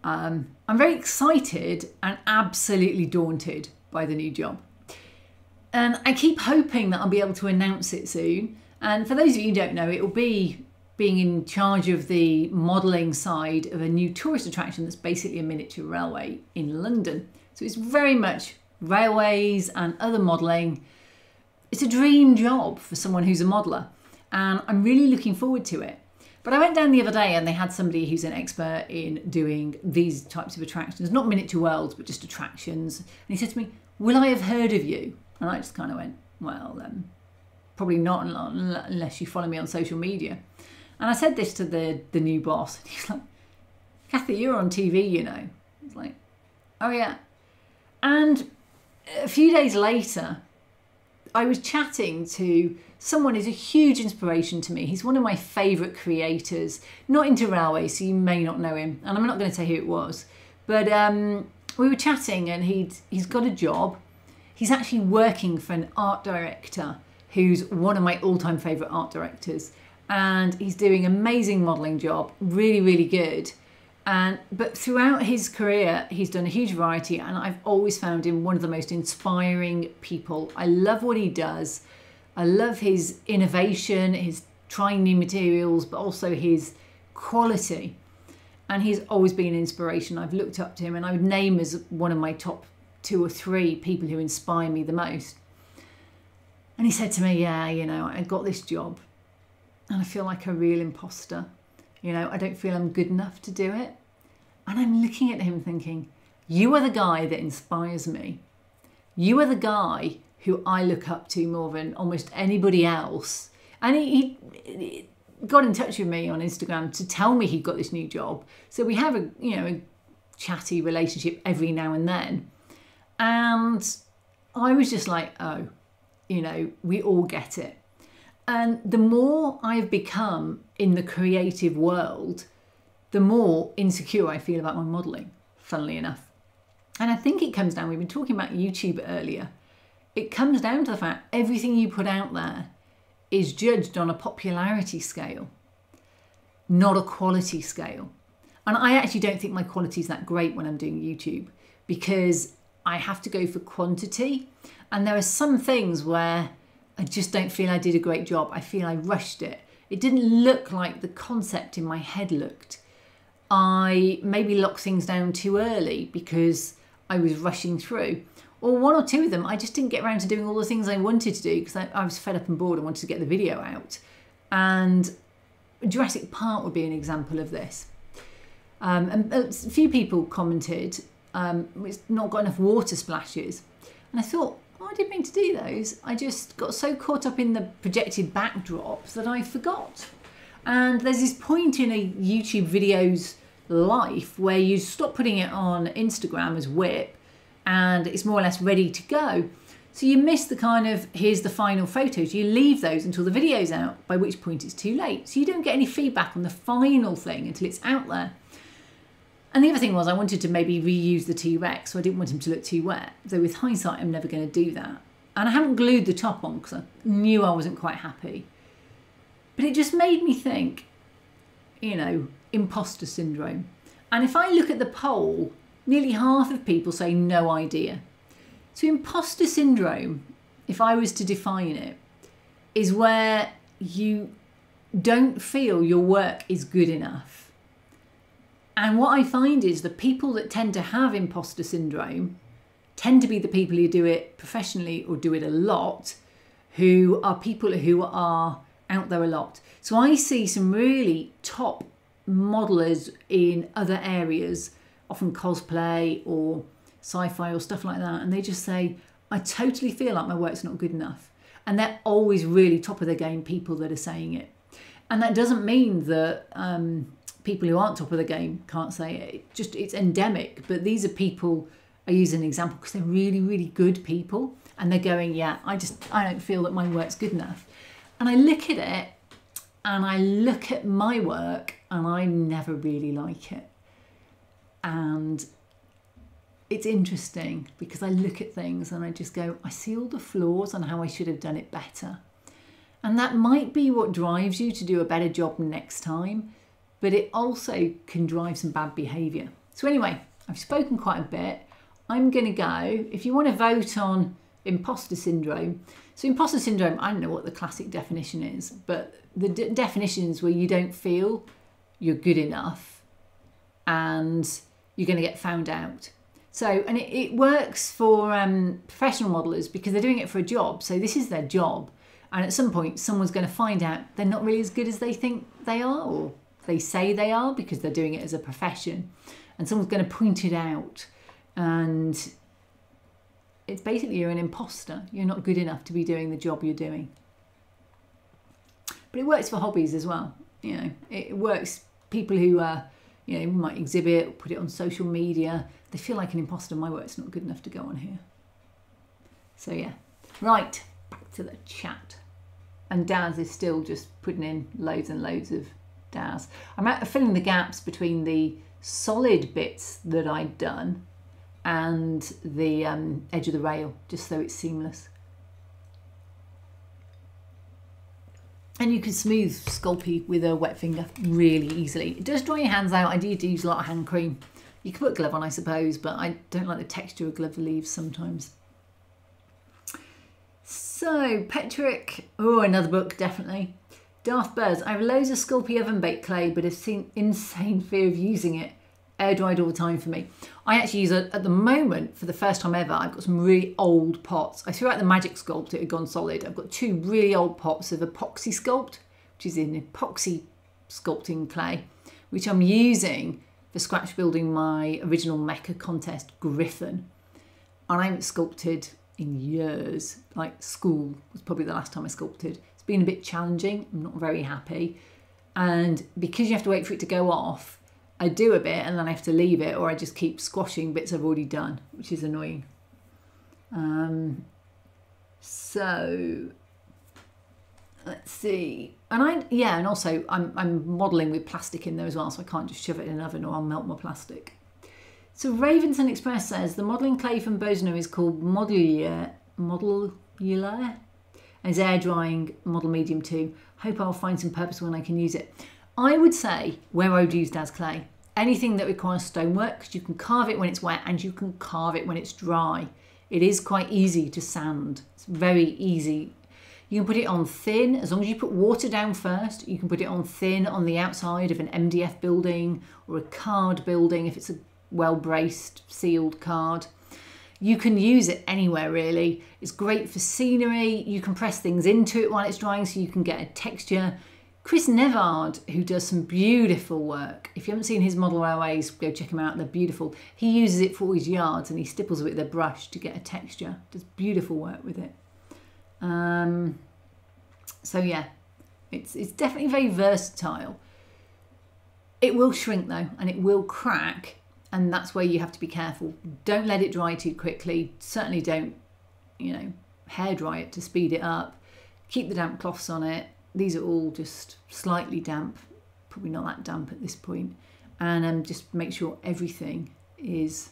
Um, I'm very excited and absolutely daunted by the new job. And I keep hoping that I'll be able to announce it soon. And for those of you who don't know, it will be being in charge of the modelling side of a new tourist attraction that's basically a miniature railway in London. So it's very much railways and other modelling it's a dream job for someone who's a modeler, and I'm really looking forward to it. But I went down the other day and they had somebody who's an expert in doing these types of attractions, not miniature worlds, but just attractions. And he said to me, Will I have heard of you? And I just kind of went, Well, um, probably not unless you follow me on social media. And I said this to the, the new boss. And he's like, Kathy, you're on TV, you know. It's like, Oh, yeah. And a few days later, I was chatting to someone is a huge inspiration to me. He's one of my favourite creators, not into railways, so you may not know him, and I'm not going to say who it was. But um, we were chatting, and he'd he's got a job. He's actually working for an art director who's one of my all-time favourite art directors, and he's doing amazing modelling job, really really good. And but throughout his career, he's done a huge variety, and I've always found him one of the most inspiring people. I love what he does. I love his innovation, his trying new materials, but also his quality. And he's always been an inspiration. I've looked up to him, and I would name as one of my top two or three people who inspire me the most. And he said to me, Yeah, you know, I got this job, and I feel like a real imposter. You know, I don't feel I'm good enough to do it. And I'm looking at him thinking, You are the guy that inspires me. You are the guy who I look up to more than almost anybody else. And he, he, got in touch with me on Instagram to tell me he got this new job. So we have a you know a chatty relationship every now and then. And I was just like, oh, you know, we all get it. And the more I've become in the creative world, the more insecure I feel about my modelling, funnily enough. And I think it comes down, we've been talking about YouTube earlier it comes down to the fact everything you put out there is judged on a popularity scale, not a quality scale. And I actually don't think my quality is that great when I'm doing YouTube because I have to go for quantity. And there are some things where I just don't feel I did a great job. I feel I rushed it. It didn't look like the concept in my head looked. I maybe locked things down too early because I was rushing through or one or two of them, I just didn't get around to doing all the things I wanted to do because I, I, was fed up and bored and wanted to get the video out. And Jurassic Park would be an example of this. Um, and a few people commented, um, it's not got enough water splashes. And I thought, oh, I didn't mean to do those. I just got so caught up in the projected backdrops that I forgot. And there's this point in a YouTube video's life where you stop putting it on Instagram as WIP and it's more or less ready to go. So you miss the kind of here's the final photos. You leave those until the video's out, by which point it's too late. So you don't get any feedback on the final thing until it's out there. And the other thing was I wanted to maybe reuse the T-Rex, so I didn't want him to look too wet. Though with hindsight, I'm never going to do that. And I haven't glued the top on because I knew I wasn't quite happy. But it just made me think, you know, imposter syndrome. And if I look at the poll nearly half of people say no idea. So, imposter syndrome, if I was to define it, is where you don't feel your work is good enough. And what I find is the people that tend to have imposter syndrome tend to be the people who do it professionally or do it a lot, who are people who are out there a lot. So I see some really top modelers in other areas often cosplay or sci-fi or stuff like that and they just say i totally feel like my work's not good enough. And they're always really top of the game people that are saying it. And that doesn't mean that um, people who aren't top of the game can't say it. it just it's endemic but these are people i use an example because they're really really good people and they're going yeah i just i don't feel that my work's good enough. And i look at it and i look at my work and i never really like it and it's interesting because I look at things and I just go, I see all the flaws and how I should have done it better. And that might be what drives you to do a better job next time, but it also can drive some bad behaviour. So, anyway, I've spoken quite a bit. I'm going to go. If you want to vote on imposter syndrome, so imposter syndrome, I don't know what the classic definition is, but the d- definition is where you don't feel you're good enough and you're going to get found out. So, and it, it works for um, professional modelers because they're doing it for a job. So, this is their job. And at some point, someone's going to find out they're not really as good as they think they are, or they say they are because they're doing it as a profession. And someone's going to point it out. And it's basically you're an imposter. You're not good enough to be doing the job you're doing. But it works for hobbies as well. You know, it works. People who uh, you know might exhibit, put it on social media. They feel like an imposter. My work's not good enough to go on here. So yeah, right back to the chat. And DAS is still just putting in loads and loads of DAS. I'm filling the gaps between the solid bits that I'd done and the um, edge of the rail just so it's seamless. And you can smooth Sculpey with a wet finger really easily. It does dry your hands out. I did use a lot of hand cream. You can put glove on, I suppose, but I don't like the texture of glove leaves sometimes. So, Petrick, oh, another book, definitely. Darth Buzz, I have loads of Sculpey oven baked clay, but have seen insane fear of using it air dried all the time for me. I actually use it at the moment for the first time ever. I've got some really old pots. I threw out the Magic Sculpt, it had gone solid. I've got two really old pots of Epoxy Sculpt, which is in epoxy sculpting clay, which I'm using for scratch building my original Mecha contest Griffin. And I haven't sculpted in years. Like school was probably the last time I sculpted. It's been a bit challenging. I'm not very happy. And because you have to wait for it to go off, I do a bit and then I have to leave it, or I just keep squashing bits I've already done, which is annoying. Um, so let's see. And I, yeah, and also I'm, I'm modelling with plastic in there as well, so I can't just shove it in an oven or I'll melt my plastic. So Ravenson Express says the modelling clay from Bosno is called Modular, Modular, and is air drying model medium too. Hope I'll find some purpose when I can use it. I would say where I would use as clay. Anything that requires stonework, because you can carve it when it's wet and you can carve it when it's dry. It is quite easy to sand. It's very easy. You can put it on thin, as long as you put water down first, you can put it on thin on the outside of an MDF building or a card building if it's a well braced, sealed card. You can use it anywhere really. It's great for scenery. You can press things into it while it's drying so you can get a texture. Chris Nevard, who does some beautiful work. If you haven't seen his model railways, go check him out. They're beautiful. He uses it for his yards and he stipples it with a brush to get a texture. Does beautiful work with it. Um, so yeah, it's it's definitely very versatile. It will shrink though, and it will crack, and that's where you have to be careful. Don't let it dry too quickly. Certainly don't, you know, hair dry it to speed it up. Keep the damp cloths on it these are all just slightly damp, probably not that damp at this point, and um, just make sure everything is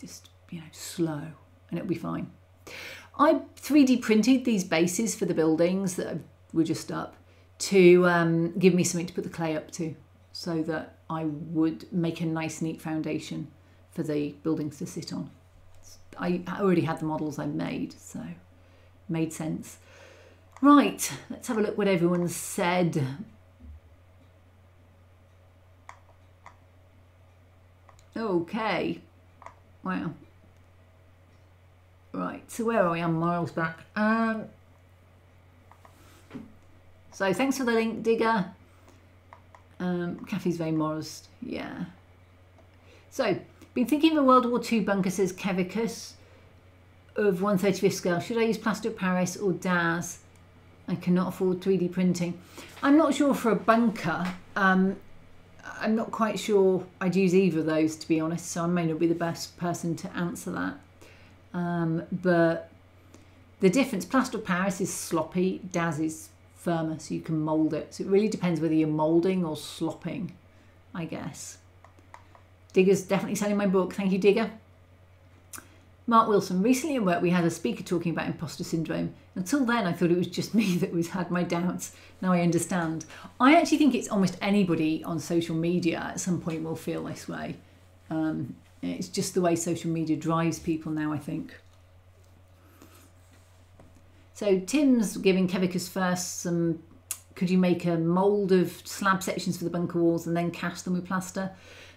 just you know slow, and it'll be fine. I 3D printed these bases for the buildings that were just up to um, give me something to put the clay up to, so that I would make a nice, neat foundation for the buildings to sit on. I already had the models I made, so made sense. Right, let's have a look what everyone said. Okay. Wow. Right, so where are we? I'm miles back. Um, so thanks for the link, Digger. Um, Kathy's very modest. Yeah. So, been thinking of a World War II bunker, says Kevicus, of 135th scale. Should I use plaster of Paris or DAS? I cannot afford 3D printing. I'm not sure for a bunker. Um, I'm not quite sure I'd use either of those to be honest, so I may not be the best person to answer that. Um, but the difference, plaster Paris is sloppy, DAS is firmer, so you can mould it. So it really depends whether you're moulding or slopping, I guess. Digger's definitely selling my book. Thank you, Digger. Mark Wilson. Recently at work, we had a speaker talking about imposter syndrome. Until then, I thought it was just *laughs* me that was had my doubts. Now I understand. I actually think it's almost anybody on social media at some point will feel this way. Um, it's just the way social media drives people now, I think. So Tim's giving Kevicus first some. Could you make a mould of slab sections for the bunker walls and then cast them with plaster?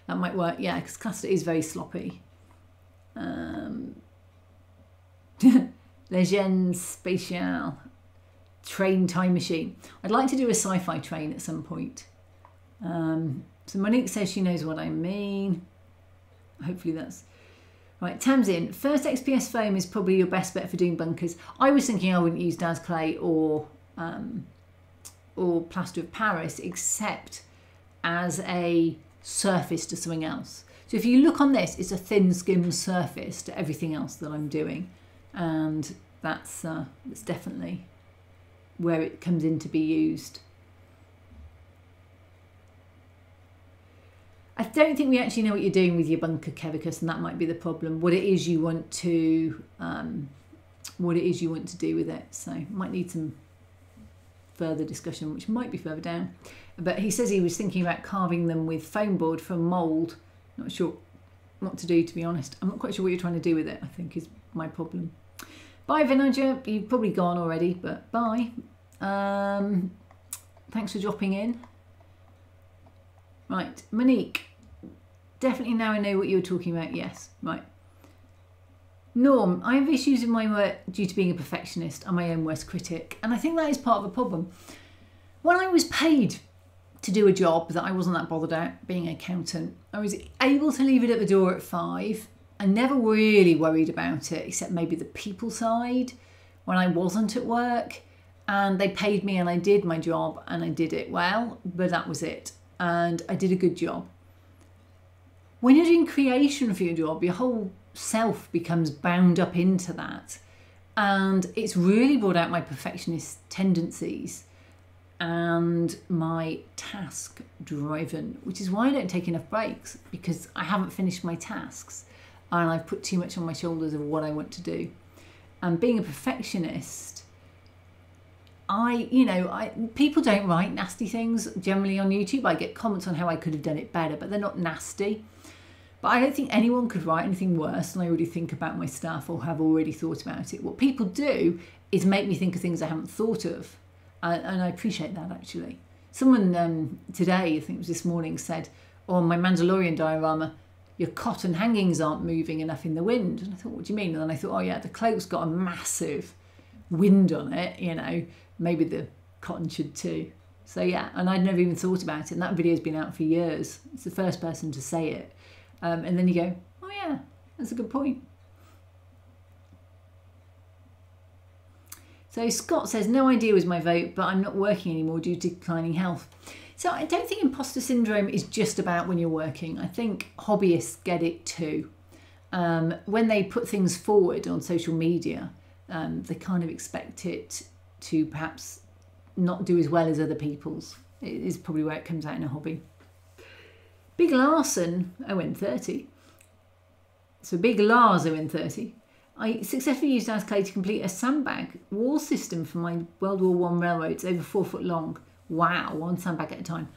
That might work, yeah, because plaster is very sloppy. Um, *laughs* Legends Spatial. Train Time Machine. I'd like to do a sci-fi train at some point. Um, so Monique says she knows what I mean. Hopefully that's right. Tamsin, first XPS foam is probably your best bet for doing bunkers. I was thinking I wouldn't use DAS clay or um, or plaster of Paris, except as a surface to something else. So if you look on this, it's a thin skim surface to everything else that I'm doing, and that's uh, that's definitely where it comes in to be used. I don't think we actually know what you're doing with your bunker, Kevicus, and that might be the problem. What it is you want to, um, what it is you want to do with it. So might need some further discussion, which might be further down. But he says he was thinking about carving them with foam board for mould. Not sure what to do, to be honest. I'm not quite sure what you're trying to do with it, I think is my problem. Bye, Vinager. You've probably gone already, but bye. Um, thanks for dropping in. Right, Monique. Definitely now I know what you were talking about. Yes, right. Norm, I have issues in my work due to being a perfectionist and my own worst critic, and I think that is part of the problem. When I was paid to do a job that I wasn't that bothered at, being an accountant, I was able to leave it at the door at five. I never really worried about it, except maybe the people side when I wasn't at work. And they paid me, and I did my job, and I did it well, but that was it. And I did a good job. When you're doing creation for your job, your whole self becomes bound up into that. And it's really brought out my perfectionist tendencies and my task driven, which is why I don't take enough breaks because I haven't finished my tasks and I've put too much on my shoulders of what I want to do. And being a perfectionist, I, you know, I people don't write nasty things generally on YouTube. I get comments on how I could have done it better, but they're not nasty. But I don't think anyone could write anything worse than I already think about my stuff or have already thought about it. What people do is make me think of things I haven't thought of. And, I appreciate that actually. Someone um, today, I think it was this morning, said, on oh, my Mandalorian diorama, your cotton hangings aren't moving enough in the wind. And I thought, what do you mean? And then I thought, oh yeah, the cloak's got a massive wind on it, you know, maybe the cotton should too. So yeah, and I'd never even thought about it. And that video's been out for years. It's the first person to say it. Um, and then you go, oh yeah, that's a good point. So Scott says, no idea was my vote, but I'm not working anymore due to declining health. So I don't think imposter syndrome is just about when you're working. I think hobbyists get it too. Um, when they put things forward on social media, um, they kind of expect it to perhaps not do as well as other people's. It is probably where it comes out in a hobby. Big Larson, I went 30. So Big Lars, I went 30. I successfully used DAS clay to complete a sandbag wall system for my World War One railroads over four foot long. Wow, one sandbag at a time.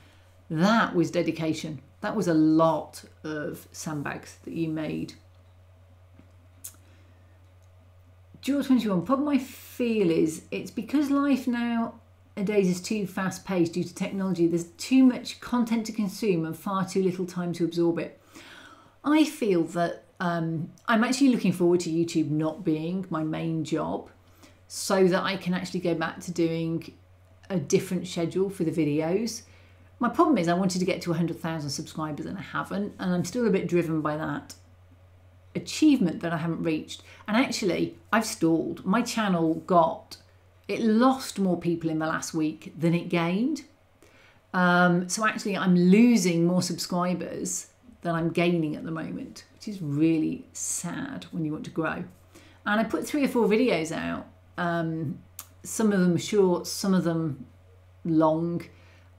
That was dedication. That was a lot of sandbags that you made. George 21, problem I feel is it's because life now days is too fast paced due to technology. There's too much content to consume and far too little time to absorb it. I feel that um, I'm actually looking forward to YouTube not being my main job so that I can actually go back to doing a different schedule for the videos. My problem is I wanted to get to 100,000 subscribers and I haven't, and I'm still a bit driven by that achievement that I haven't reached. And actually, I've stalled. My channel got it lost more people in the last week than it gained. Um, so actually, I'm losing more subscribers than I'm gaining at the moment, which is really sad when you want to grow. And I put three or four videos out. Um, some of them short, some of them long,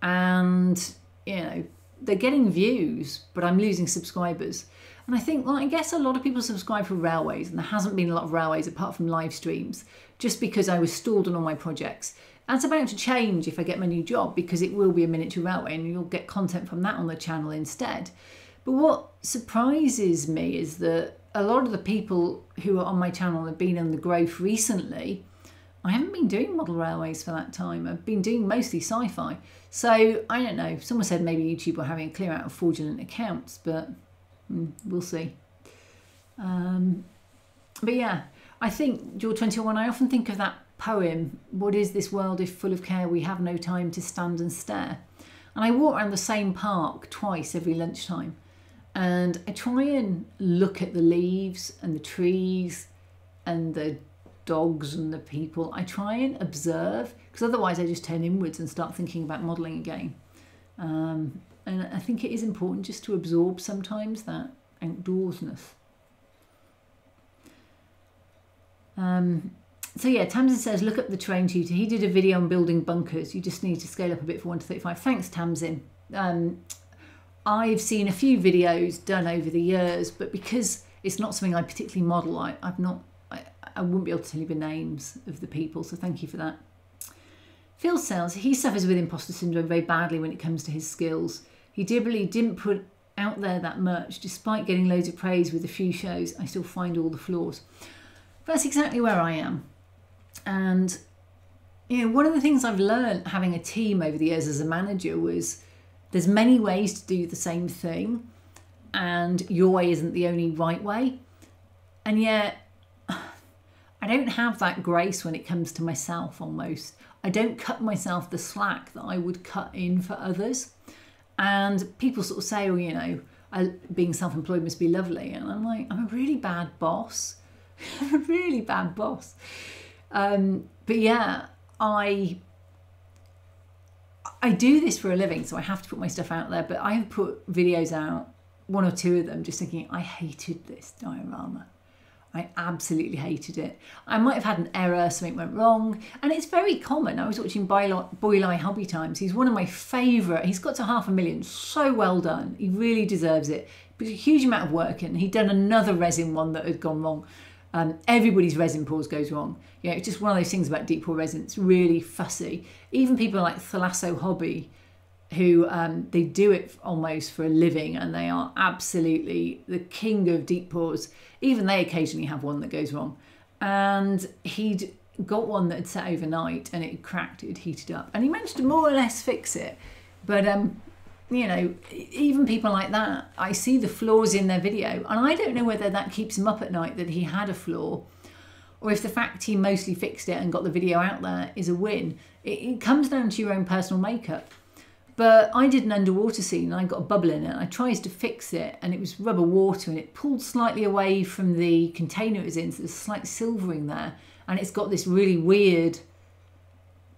and you know they're getting views, but I'm losing subscribers. And I think, well, I guess a lot of people subscribe for railways, and there hasn't been a lot of railways apart from live streams, just because I was stalled on all my projects. That's about to change if I get my new job because it will be a miniature railway and you'll get content from that on the channel instead. But what surprises me is that a lot of the people who are on my channel have been in the growth recently. I haven't been doing model railways for that time. I've been doing mostly sci-fi. So I don't know. Someone said maybe YouTube were having a clear out of fraudulent accounts, but Mm, we'll see. Um, but yeah, I think George 21, I often think of that poem, What is this world if full of care we have no time to stand and stare? And I walk around the same park twice every lunchtime. And I try and look at the leaves and the trees and the dogs and the people. I try and observe because otherwise I just turn inwards and start thinking about modelling again. Um, and I think it is important just to absorb sometimes that outdoorsness. Um, so yeah, Tamsin says, look up the train tutor. He did a video on building bunkers. You just need to scale up a bit for 1 to 35. Thanks, Tamsin. Um, I've seen a few videos done over the years, but because it's not something I particularly model, I, I've not, I, I wouldn't be able to tell you the names of the people, so thank you for that. Phil says he suffers with imposter syndrome very badly when it comes to his skills. He deliberately didn't put out there that much, despite getting loads of praise with a few shows. I still find all the flaws. That's exactly where I am. And you know, one of the things I've learned having a team over the years as a manager was there's many ways to do the same thing, and your way isn't the only right way. And yet, *sighs* I don't have that grace when it comes to myself almost. I don't cut myself the slack that I would cut in for others. And people sort of say, oh, you know, being self employed must be lovely. And I'm like, I'm a really bad boss. *laughs* I'm a really bad boss. Um, but yeah, I I do this for a living, so I have to put my stuff out there. But I have put videos out, one or two of them, just thinking I hated this diorama. I absolutely hated it. I might have had an error, something went wrong, and it's very common. I was watching Boylei Hobby Times. He's one of my favourite. He's got to half a million. So well done. He really deserves it. But a huge amount of work and He'd done another resin one that had gone wrong. Um, everybody's resin pours goes wrong. Yeah, it's just one of those things about deep pool resin. It's really fussy. Even people like Thalasso Hobby, who um, they do it almost for a living, and they are absolutely the king of deep pours. Even they occasionally have one that goes wrong, and he'd got one that had set overnight and it cracked, it heated up, and he managed to more or less fix it. But um, you know, even people like that, I see the flaws in their video, and I don't know whether that keeps him up at night that he had a flaw, or if the fact he mostly fixed it and got the video out there is a win. It, it comes down to your own personal makeup. But I did an underwater scene and I got a bubble in it. I tried to fix it and it was rubber water and it pulled slightly away from the container it was in, so there's slight silvering there. And it's got this really weird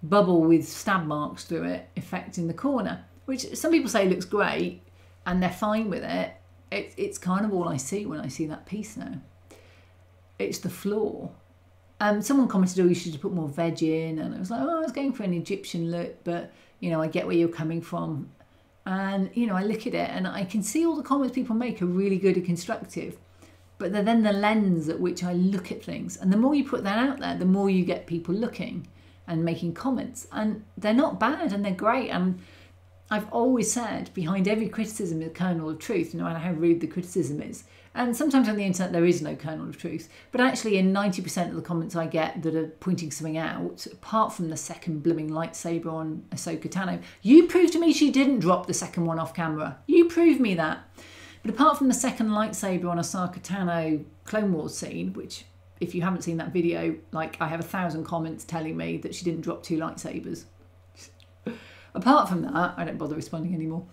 bubble with stab marks through it effect in the corner which some people say looks great and they're fine with it. it. It's kind of all I see when I see that piece now. It's the floor. Um, someone commented, oh, you should put more veg in. And I was like, oh, I was going for an Egyptian look, but, you know, I get where you're coming from. And, you know, I look at it and I can see all the comments people make are really good and constructive. But they're then the lens at which I look at things. And the more you put that out there, the more you get people looking and making comments. And they're not bad and they're great. And I've always said behind every criticism is a kernel of truth, no matter how rude the criticism is. And sometimes on the internet there is no kernel of truth. But actually, in 90% of the comments I get that are pointing something out, apart from the second blooming lightsaber on Ahsoka Tano, you prove to me she didn't drop the second one off camera. You prove me that. But apart from the second lightsaber on Ahsoka Tano Clone Wars scene, which if you haven't seen that video, like I have a thousand comments telling me that she didn't drop two lightsabers. *laughs* Apart from that, I don't bother responding anymore.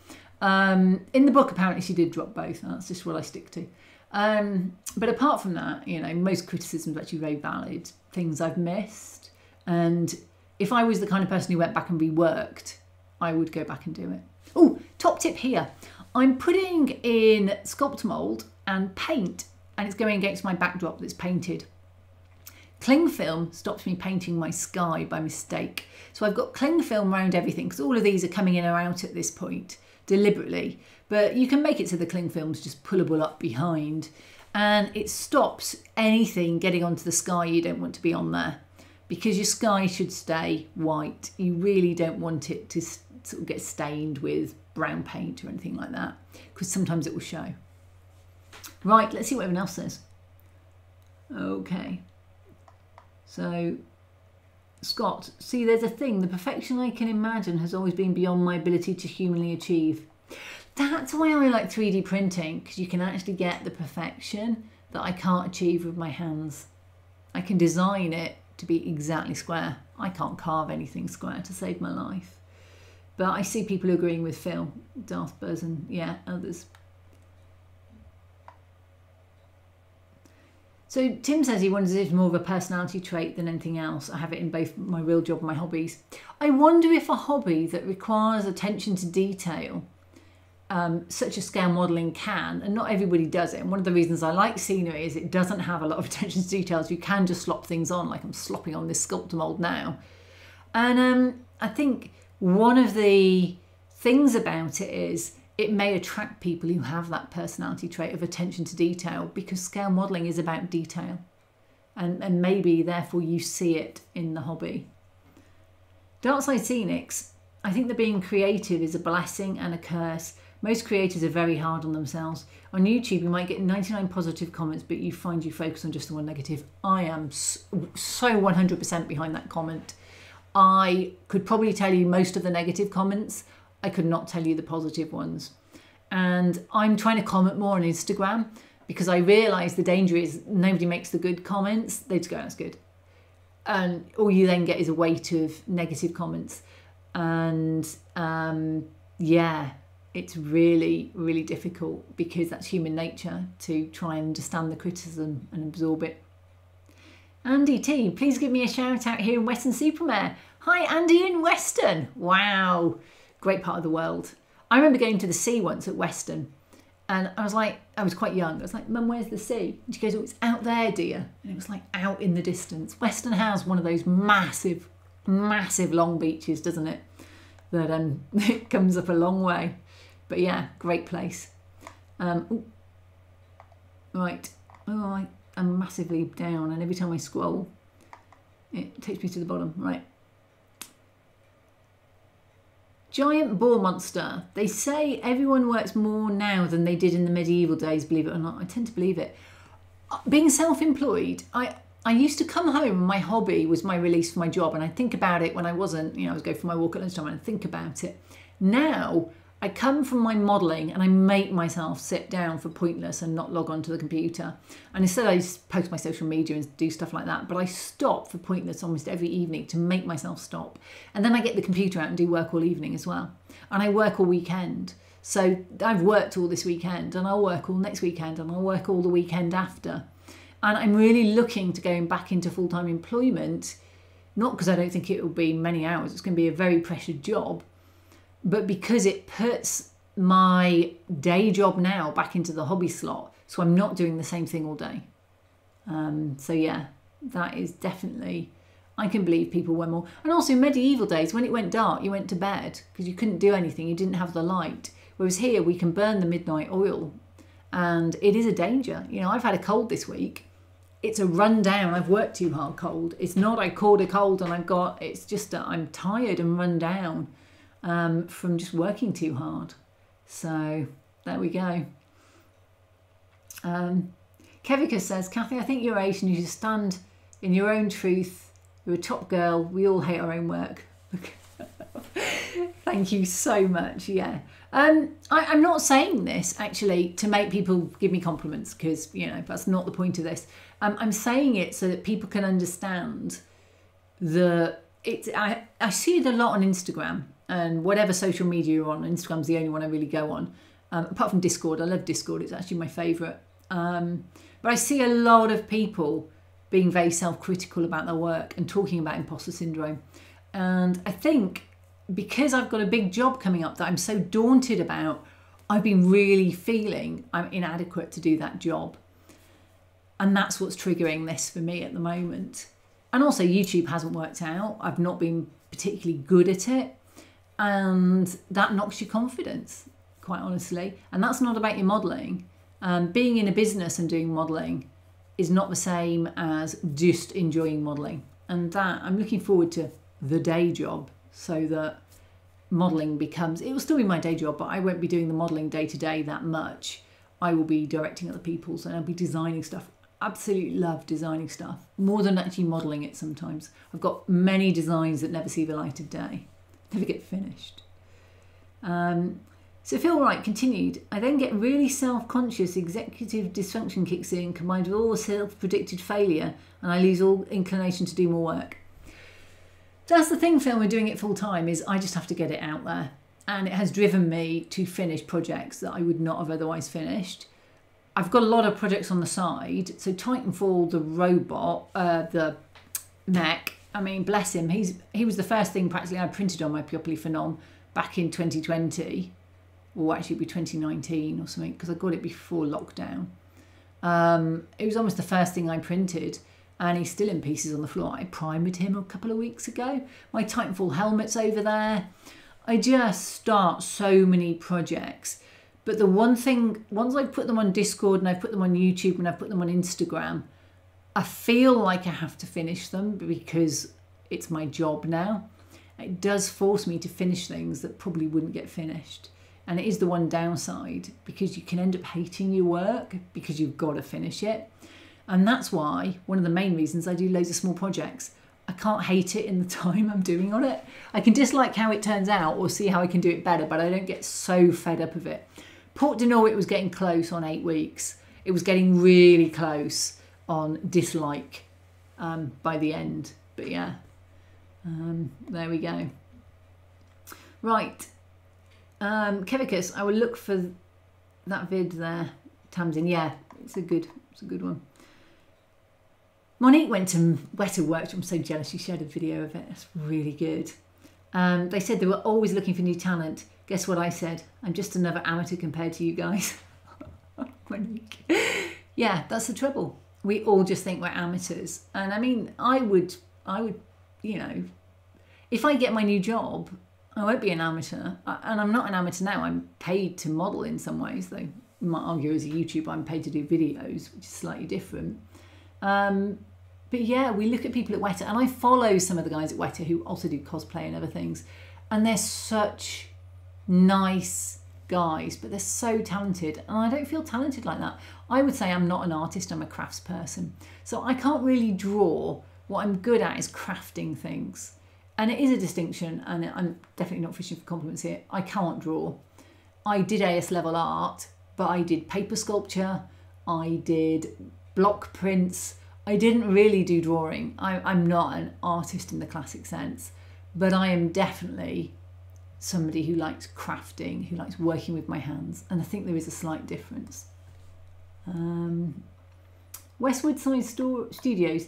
Um, in the book, apparently she did drop both, that's just what I stick to. Um, but apart from that, you know, most criticisms are actually very valid. Things I've missed, and if I was the kind of person who went back and reworked, I would go back and do it. Oh, top tip here: I'm putting in Sculptamold and paint, and it's going against my backdrop that's painted. Cling film stops me painting my sky by mistake. So I've got cling film around everything because all of these are coming in or out at this point deliberately. But you can make it so the cling film's just pullable up behind and it stops anything getting onto the sky you don't want to be on there because your sky should stay white. You really don't want it to sort of get stained with brown paint or anything like that because sometimes it will show. Right, let's see what everyone else says. Okay. So, Scott, see, there's a thing. The perfection I can imagine has always been beyond my ability to humanly achieve. That's why I like 3D printing, because you can actually get the perfection that I can't achieve with my hands. I can design it to be exactly square. I can't carve anything square to save my life. But I see people agreeing with Phil, Darth Buzz, and yeah, others. So Tim says he wonders if it's more of a personality trait than anything else. I have it in both my real job and my hobbies. I wonder if a hobby that requires attention to detail, um, such as scale modelling can, and not everybody does it. And one of the reasons I like scenery is it doesn't have a lot of *laughs* attention to details. You can just slop things on, like I'm slopping on this Sculptamold now. And um, I think one of the things about it is it may attract people who have that personality trait of attention to detail because scale modelling is about detail. And, and maybe therefore you see it in the hobby. Darkside Scenics, I think that being creative is a blessing and a curse. Most creators are very hard on themselves. On YouTube, you might get 99 positive comments, but you find you focus on just the one negative. I am so 100% behind that comment. I could probably tell you most of the negative comments. I could not tell you the positive ones. And I'm trying to comment more on Instagram because I realise the danger is nobody makes the good comments. They just go, that's good. And all you then get is a weight of negative comments. And um, yeah, it's really, really difficult because that's human nature to try and understand the criticism and absorb it. Andy T, please give me a shout out here in Weston-super-Mare. Hi, Andy in Weston. Wow, great part of the world. I remember going to the sea once at Weston and I was like, I was quite young. I was like, Mum, where's the sea? And she goes, Oh, it's out there, dear. And it was like out in the distance. Weston has one of those massive, massive long beaches, doesn't it? That um, *laughs* it comes up a long way. But yeah, great place. Um, right. Oh, I I'm massively down, and every time I scroll, it takes me to the bottom. Right. Giant boar monster. They say everyone works more now than they did in the medieval days, believe it or not. I tend to believe it. Uh, being self employed, I, I used to come home my hobby was my release for my job, and I think about it when I wasn't, you know, I was going for my walk at lunchtime and I think about it. Now, I come from my modelling and I make myself sit down for pointless and not log on to the computer. And instead, I post my social media and do stuff like that. But I stop for pointless almost every evening to make myself stop. And then I get the computer out and do work all evening as well. And I work all weekend. So I've worked all this weekend and I'll work all next weekend and I'll work all the weekend after. And I'm really looking to going back into full time employment, not because I don't think it will be many hours, it's going to be a very pressured job but because it puts my day job now back into the hobby slot, so I'm not doing the same thing all day. Um, so yeah, that is definitely. I can believe people were more. And also medieval days, when it went dark, you went to bed because you couldn't do anything. You didn't have the light. Whereas here, we can burn the midnight oil, and it is a danger. You know, I've had a cold this week. It's a run down. I've worked too hard cold. It's not I caught a cold and I've got. It's just that I'm tired and run down um, from just working too hard. So there we go. Um, Kevika says, Kathy, I think you're Asian. You should stand in your own truth. You're a top girl. We all hate our own work. *laughs* Thank you so much. Yeah. Um, I, am not saying this actually to make people give me compliments because, you know, that's not the point of this. Um, I'm saying it so that people can understand that it's, I, I see it a lot on Instagram and whatever social media you're on, Instagram's the only one I really go on. Um, apart from Discord, I love Discord. It's actually my favourite. Um, but I see a lot of people being very self-critical about their work and talking about imposter syndrome. And I think because I've got a big job coming up that I'm so daunted about, I've been really feeling I'm inadequate to do that job. And that's what's triggering this for me at the moment. And also, YouTube hasn't worked out. I've not been particularly good at it and that knocks your confidence quite honestly. And that's not about your modeling um, being in a business and doing modeling is not the same as just enjoying modeling and that i'm looking forward to the day job so that modeling becomes it will still be my day job but i won't be doing the modeling day to day that much. I will be directing other people's and i'll be designing stuff. Absolutely love designing stuff more than actually modeling it sometimes. I've got many designs that never see the light of day *laughs* never get finished. Um, So Phil Wright continued, I then get really self-conscious, executive dysfunction kicks in, combined with all the self-predicted failure, and I lose all inclination to do more work. That's the thing, Phil, we're doing it full time, is I just have to get it out there. And it has driven me to finish projects that I would not have otherwise finished. I've got a lot of projects on the side. So Titanfall, the robot, uh, the mech, I mean, bless him, he's he was the first thing practically I printed on my Peopoly Phenom back in 2020 or actually it'd be 2019 or something because I got it before lockdown. Um, it was almost the first thing I printed and he's still in pieces on the floor. I primed him a couple of weeks ago. My Titanfall helmet's over there. I just start so many projects. But the one thing, once I've put them on Discord and I've put them on YouTube and I've put them on Instagram, I feel like I have to finish them because it's my job now. It does force me to finish things that probably wouldn't get finished. And it is the one downside because you can end up hating your work because you've got to finish it. And that's why one of the main reasons I do loads of small projects. I can't hate it in the *laughs* time I'm doing on it. I can dislike how it turns out or see how I can do it better, but I don't get so fed up of it. Port Dinorwic was getting close on eight weeks. It was getting really close on dislike um, by the end. But yeah, um, there we go. Right, um, Kevicus, I will look for that vid there. Tamsin, yeah, it's a good, it's a good one. Monique went to Weta Workshop. I'm so jealous. She shared a video of it. It's really good. Um, they said they were always looking for new talent. Guess what I said? I'm just another amateur compared to you guys. *laughs* Yeah, that's the trouble. We all just think we're amateurs. And I mean, I would, I would, you know, if I get my new job, I won't be an amateur, and I'm not an amateur now. I'm paid to model in some ways, though. You might argue as a YouTuber, I'm paid to do videos, which is slightly different. Um, but yeah, we look at people at Weta, and I follow some of the guys at Weta who also do cosplay and other things, and they're such nice guys, but they're so talented, and I don't feel talented like that. I would say I'm not an artist; I'm a crafts person, so I can't really draw. What I'm good at is crafting things and it is a distinction, and I'm definitely not fishing for compliments here. I can't draw. I did AS level art, but I did paper sculpture, I did block prints. I didn't really do drawing. I, I'm not an artist in the classic sense, but I am definitely somebody who likes crafting, who likes working with my hands, and I think there is a slight difference. Um, Westwood Side Studios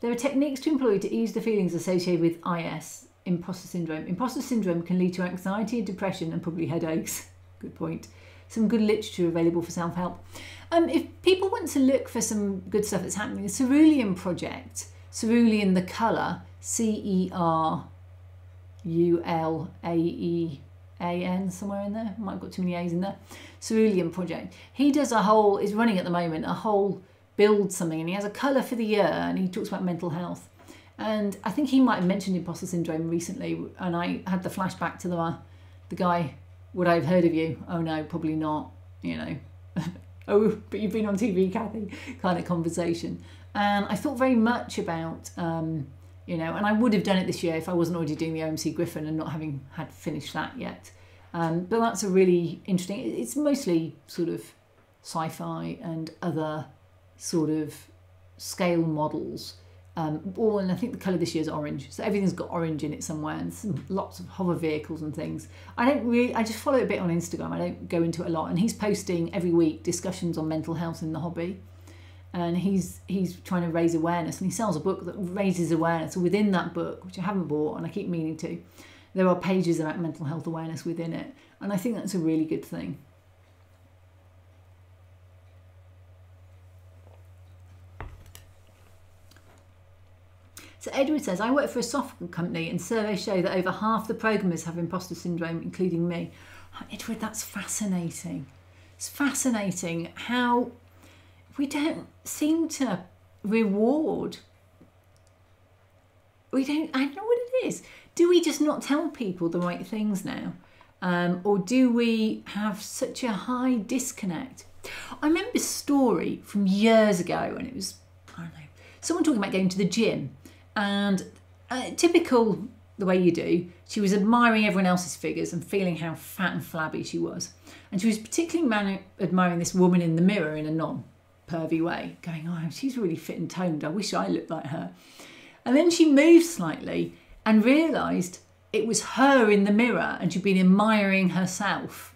there are techniques to employ to ease the feelings associated with IS, imposter syndrome. Imposter syndrome can lead to anxiety and depression and probably headaches. *laughs* Good point. Some good literature available for self help. Um, if people want to look for some good stuff that's happening, the Cerulean Project, Cerulean the Colour, C E R U L A E A N, somewhere in there. Might have got too many A's in there. Cerulean Project. He does a whole, is running at the moment, a whole build something and he has a colour for the year and he talks about mental health. And I think he might have mentioned imposter syndrome recently and I had the flashback to the, uh, the guy, would I have heard of you? Oh no, probably not, you know. *laughs* oh, but you've been on TV, Kathy, kind of conversation. And I thought very much about, um, you know, and I would have done it this year if I wasn't already doing the OMC Griffin and not having had finished that yet. Um, but that's a really interesting, it's mostly sort of sci-fi and other sort of scale models. Um, all and I think the colour this year is orange, so everything's got orange in it somewhere, and some, lots of hover vehicles and things. I don't really, I just follow a bit on Instagram. I don't go into it a lot, and he's posting every week discussions on mental health in the hobby, and he's he's trying to raise awareness, and he sells a book that raises awareness. Within that book, which I haven't bought, and I keep meaning to, there are pages about mental health awareness within it, and I think that's a really good thing. So Edward says, I work for a software company and surveys show that over half the programmers have imposter syndrome, including me. Edward, that's fascinating. It's fascinating how we don't seem to reward. We don't, I don't know what it is. Do we just not tell people the right things now? Um, or do we have such a high disconnect? I remember a story from years ago, and it was, I don't know, someone talking about going to the gym and a typical the way you do, she was admiring everyone else's figures and feeling how fat and flabby she was. And she was particularly admiring this woman in the mirror in a non pervy way, going, Oh, she's really fit and toned. I wish I looked like her. And then she moved slightly and realised it was her in the mirror and she'd been admiring herself.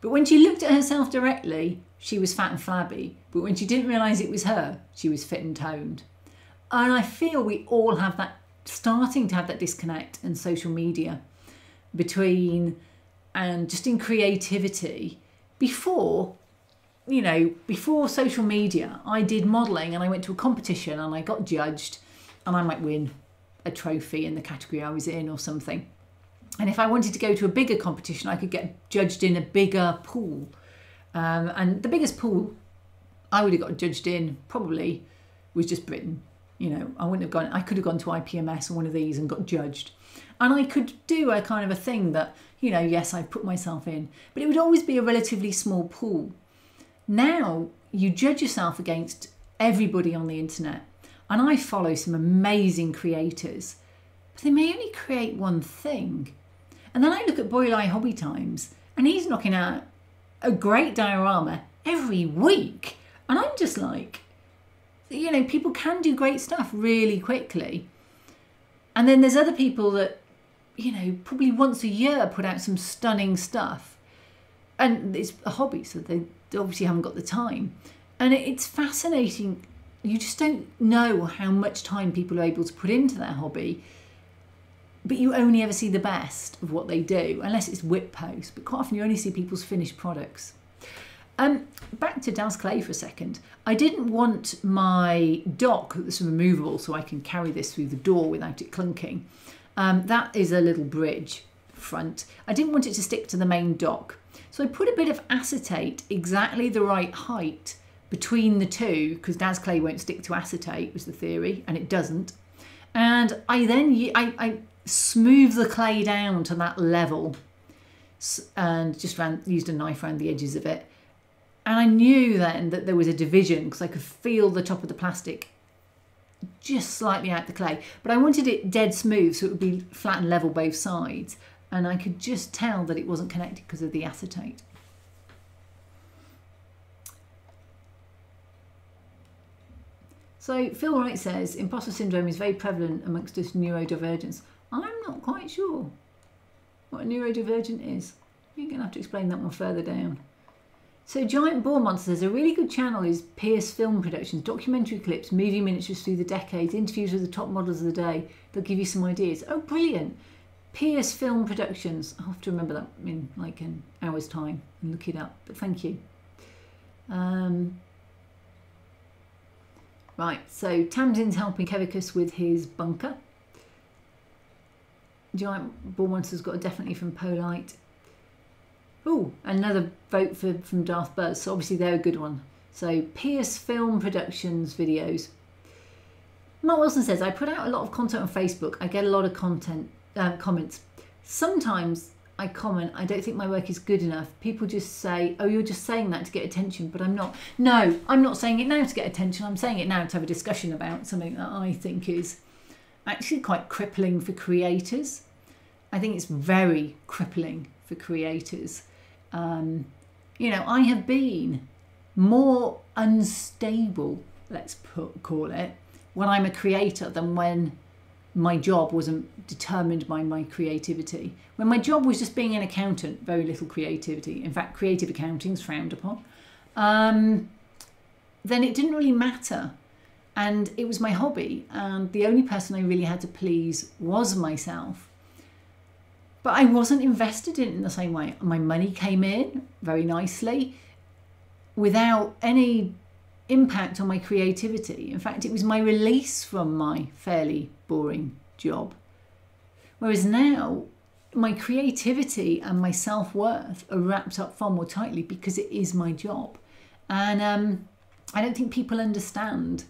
But when she looked at herself directly, she was fat and flabby. But when she didn't realise it was her, she was fit and toned. And I feel we all have that, starting to have that disconnect in social media between and just in creativity. Before, you know, before social media, I did modelling and I went to a competition and I got judged and I might win a trophy in the category I was in or something. And if I wanted to go to a bigger competition, I could get judged in a bigger pool. Um, and the biggest pool I would have got judged in probably was just Britain. You know, I wouldn't have gone, I could have gone to IPMS or one of these and got judged. And I could do a kind of a thing that, you know, yes, I've put myself in, but it would always be a relatively small pool. Now you judge yourself against everybody on the internet. And I follow some amazing creators, but they may only create one thing. And then I look at Boylei Hobby Times, and he's knocking out a great diorama every week. And I'm just like, you know, people can do great stuff really quickly. And then there's other people that, you know, probably once a year put out some stunning stuff. And it's a hobby, so they obviously haven't got the time. And it's fascinating you just don't know how much time people are able to put into their hobby but you only ever see the best of what they do unless it's whip post but quite often you only see people's finished products um, back to DAS Clay for a second. I didn't want my dock that's removable so I can carry this through the door without it clunking. Um, that is a little bridge front. I didn't want it to stick to the main dock. So I put a bit of acetate exactly the right height between the two because DAS Clay won't stick to acetate was the theory and it doesn't. And I then I, I smooth the clay down to that level and just ran used a knife around the edges of it. And I knew then that there was a division because I could feel the top of the plastic just slightly out the clay. But I wanted it dead smooth so it would be flat and level both sides and I could just tell that it wasn't connected because of the acetate So Phil Wright says imposter syndrome is very prevalent amongst us neurodivergents. I'm not quite sure what a neurodivergent is. You're going to have to explain that one further down. So Giant Boar Monsters, a really good channel is Pierce Film Productions, documentary clips, movie miniatures through the decades, interviews with the top models of the day. They'll give you some ideas. Oh, brilliant. Pierce Film Productions. I'll have to remember that in like an hour's time and look it up. But thank you. Um, Right, so Tamsin's helping Kevicus with his bunker. Giant Ball Monster's got a definitely from Polite. Oh, another vote for from Darth Buzz. So obviously they're a good one. So Pierce Film Productions videos. Mark Wilson says, I put out a lot of content on Facebook. I get a lot of content uh, comments. Sometimes I comment, I don't think my work is good enough. People just say, oh, you're just saying that to get attention, but I'm not. No, I'm not saying it now to get attention. I'm saying it now to have a discussion about something that I think is actually quite crippling for creators. I think it's very crippling for creators. Um, you know, I have been more unstable, let's put, call it, when I'm a creator than when my job wasn't determined by my creativity. When my job was just being an accountant, very little creativity. In fact, creative accounting is frowned upon. Um, then it didn't really matter. And it was my hobby. And the only person I really had to please was myself. But I wasn't invested in it in the same way. My money came in very nicely without any impact on my creativity. In fact, it was my release from my fairly boring job. Whereas now, my creativity and my self worth are wrapped up far more tightly because it is my job. And um, I don't think people understand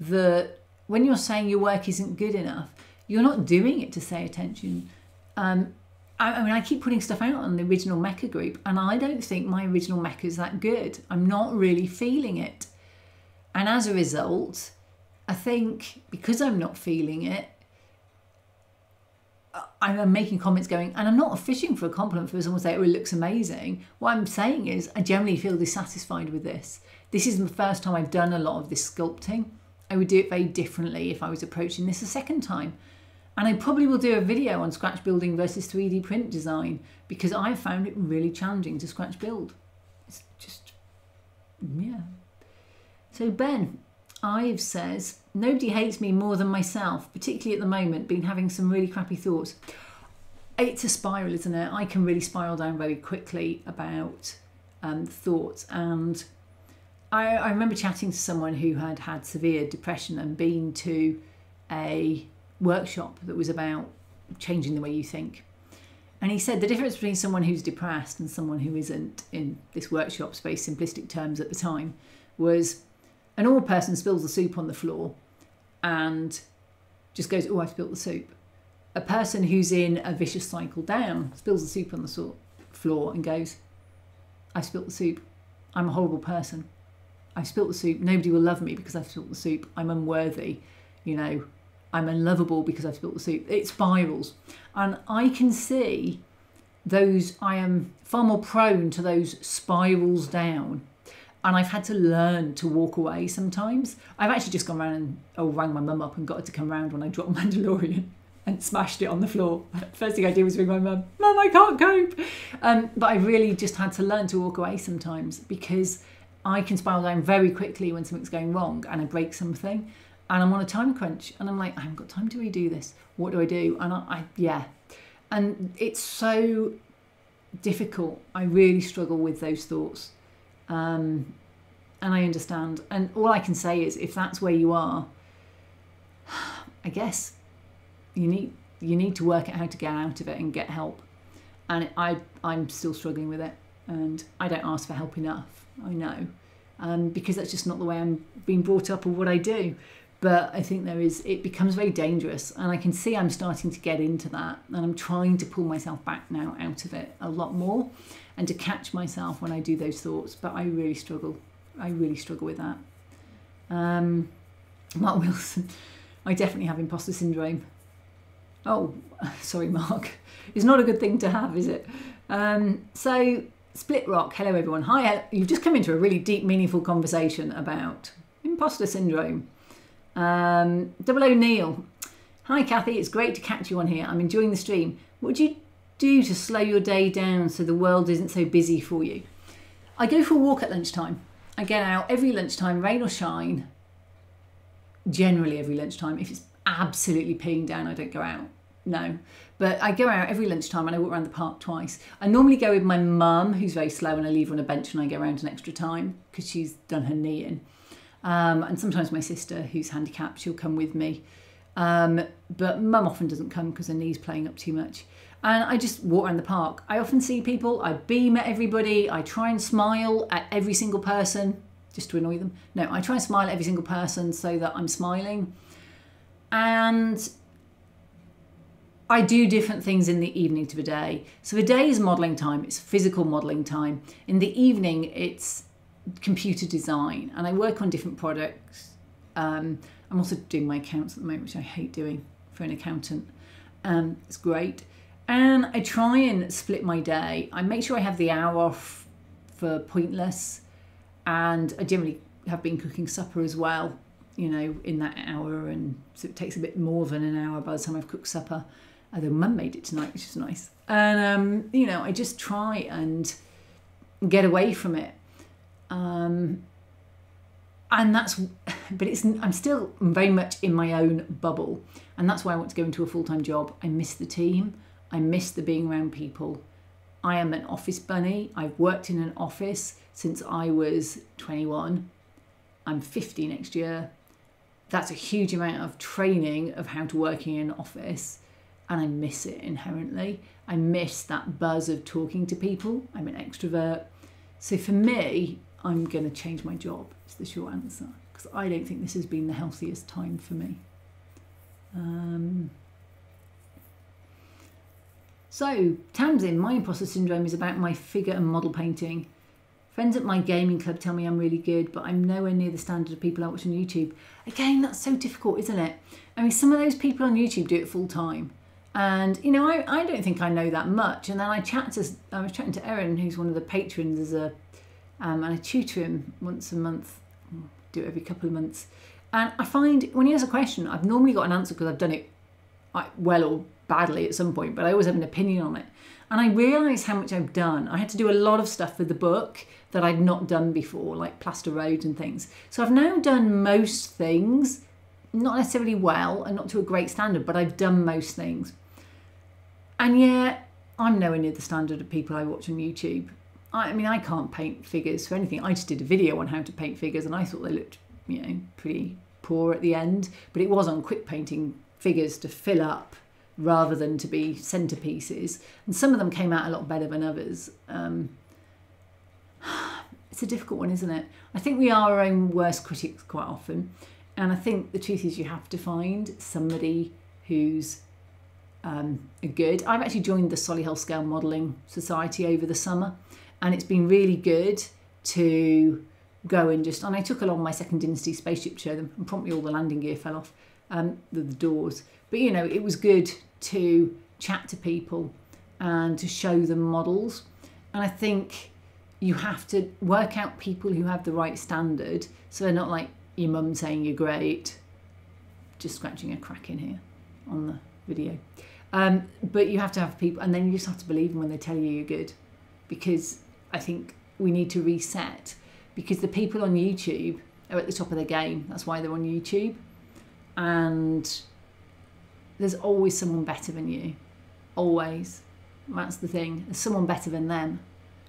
that when you're saying your work isn't good enough, you're not doing it to say attention. Um, I, I mean, I keep putting stuff out on the original Mecha group, and I don't think my original Mecha is that good. I'm not really feeling it. And as a result, I think because I'm not feeling it, I'm making comments going, and I'm not fishing for a compliment for someone to say, oh, it looks amazing. What I'm saying is, I generally feel dissatisfied with this. This is the first time I've done a lot of this sculpting. I would do it very differently if I was approaching this a second time. And I probably will do a video on scratch building versus 3D print design because I found it really challenging to scratch build. It's just, yeah. So Ben, Ives says, nobody hates me more than myself, particularly at the moment, been having some really crappy thoughts. It's a spiral, isn't it? I can really spiral down very quickly about um, thoughts. And I, I remember chatting to someone who had had severe depression and been to a workshop that was about changing the way you think. And he said the difference between someone who's depressed and someone who isn't, in this workshop's very simplistic terms at the time, was a normal person spills the soup on the floor and just goes, Oh, I spilled the soup. A person who's in a vicious cycle down spills the soup on the floor and goes, I spilled the soup. I'm a horrible person. I spilled the soup. Nobody will love me because I've spilled the soup. I'm unworthy. You know, I'm unlovable because I've spilled the soup. It spirals. And I can see those, I am far more prone to those spirals down. And I've had to learn to walk away sometimes. I've actually just gone around and oh, rang my mum up and got her to come round when I dropped *laughs* Mandalorian and smashed it on the floor. *laughs* First thing I did was ring my mum, Mum, I can't cope. Um, but I really just had to learn to walk away sometimes because I can spiral down very quickly when something's going wrong and I break something and I'm on a time crunch and I'm like, I haven't got time to redo this. What do I do? And I, I yeah. And it's so difficult. I really struggle with those thoughts. Um, and I understand. And all I can say is if that's where you are, *sighs* I guess you need you need to work out how to get out of it and get help. And I I'm still struggling with it and I don't ask for help enough. I know. Um, because that's just not the way I'm being brought up or what I do but I think there is it becomes very dangerous and I can see I'm starting to get into that and I'm trying to pull myself back now out of it a lot more and to catch myself when I do those thoughts but I really struggle. I really struggle with that. Um, Mark Wilson I definitely have imposter syndrome. Oh *laughs* sorry Mark. It's not a good thing to have is it? Um, so Split Rock hello everyone. Hi you've just come into a really deep meaningful conversation about imposter syndrome um, Double O'Neill. Hi, Kathy. It's great to catch you on here. I'm enjoying the stream. What do you do to slow your day down so the world isn't so busy for you? I go for a walk at lunchtime. I get out every lunchtime, rain or shine. Generally, every lunchtime. If it's absolutely peeing down, I don't go out. No. But I go out every lunchtime and I walk around the park twice. I normally go with my mum, who's very slow, and I leave her on a bench and I go around an extra time because she's done her knee in. Um, and sometimes my sister, who's handicapped, she'll come with me. Um, but mum often doesn't come because her knee's playing up too much. And I just walk around the park. I often see people, I beam at everybody, I try and smile at every single person just to annoy them. No, I try and smile at every single person so that I'm smiling. And I do different things in the evening to the day. So the day is modelling time, it's physical modelling time. In the evening, it's computer design and I work on different products. Um, I'm also doing my accounts at the moment, which I hate doing for an accountant. Um, it's great. And I try and split my day. I make sure I have the hour off for pointless. And I generally have been cooking supper as well, you know, in that hour. And so it takes a bit more than an hour by the time I've cooked supper. Although mum made it tonight, which is nice. And, um, you know, I just try and get away from it um, and that's but it's i'm still very much in my own bubble. And that's why i want to go into a full-time job. I miss the team. I miss the being around people. I am an office bunny. I've worked in an office since i was 21 i'm 50 next year. That's a huge amount of training of how to work in an office. And i miss it inherently. I miss that buzz of talking to people. I'm an extrovert. So for me I'm going to change my job, is the short answer, because I don't think this has been the healthiest time for me. Um, so, Tamsin, my imposter syndrome is about my figure and model painting. Friends at my gaming club tell me I'm really good, but I'm nowhere near the standard of people I watch on YouTube. Again, that's so difficult, isn't it? I mean, some of those people on YouTube do it full time, And you know, I, I don't think I know that much. And then I chat to I was chatting to Erin, who's one of the patrons, as a um, and I tutor him once a month, do it every couple of months. And I find when he has a question, I've normally got an answer because I've done it well or badly at some point, but I always have an opinion on it. And I realise how much I've done. I had to do a lot of stuff for the book that I'd not done before, like plaster roads and things. So I've now done most things, not necessarily well and not to a great standard, but I've done most things. And yet, I'm nowhere near the standard of people I watch on YouTube. I, mean, I can't paint figures for anything. I just did a video on how to paint figures and I thought they looked, you know, pretty poor at the end, but it was on quick painting figures to fill up rather than to be centerpieces. And some of them came out a lot better than others. Um, *sighs* it's a difficult one, isn't it? I think we are our own worst critics quite often. And I think the truth is, you have to find somebody who's um, good. I've actually joined the Solihull Scale Modelling Society over the summer, and it's been really good to go and just. And I took along my second dynasty spaceship to show them, and promptly all the landing gear fell off um, the, the doors. But you know, it was good to chat to people and to show them models. And I think you have to work out people who have the right standard so they're not like your mum saying you're great, just scratching a crack in here on the video. Um, but you have to have people, and then you just have to believe them when they tell you you're good because I think we need to reset because the people on YouTube are at the top of their game. That's why they're on YouTube. And there's always someone better than you. Always. That's the thing. There's someone better than them.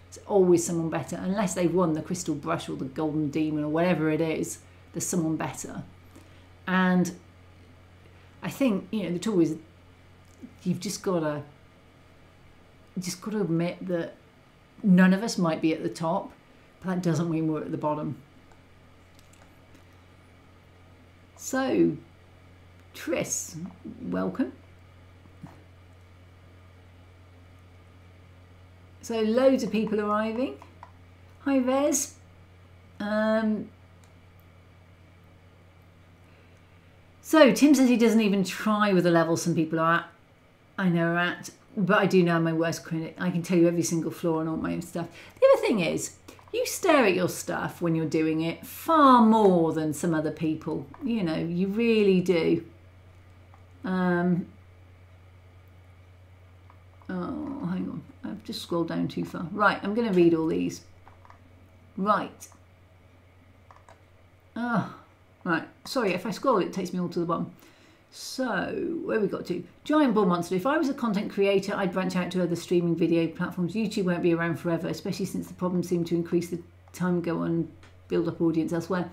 It's always someone better. Unless they've won the crystal brush or the golden demon or whatever it is, there's someone better. And I think, you know, the trouble is you've just gotta just gotta admit that none of us might be at the top, but that doesn't mean we're at the bottom. So Tris, welcome. So loads of people arriving. Hi Vez. Um, so Tim says he doesn't even try with the level some people are at. I know are at, but I do know my worst critic. I can tell you every single flaw and all my own stuff. The other thing is, you stare at your stuff when you're doing it far more than some other people. You know, you really do. Um, oh, hang on. I've just scrolled down too far. Right, I'm going to read all these. Right. Oh, right. Sorry, if I scroll, it takes me all to the bottom. So, where we got to? Giant Bull Monster. If I was a content creator, I'd branch out to other streaming video platforms. YouTube won't be around forever, especially since the problems seem to increase the time go on build up audience elsewhere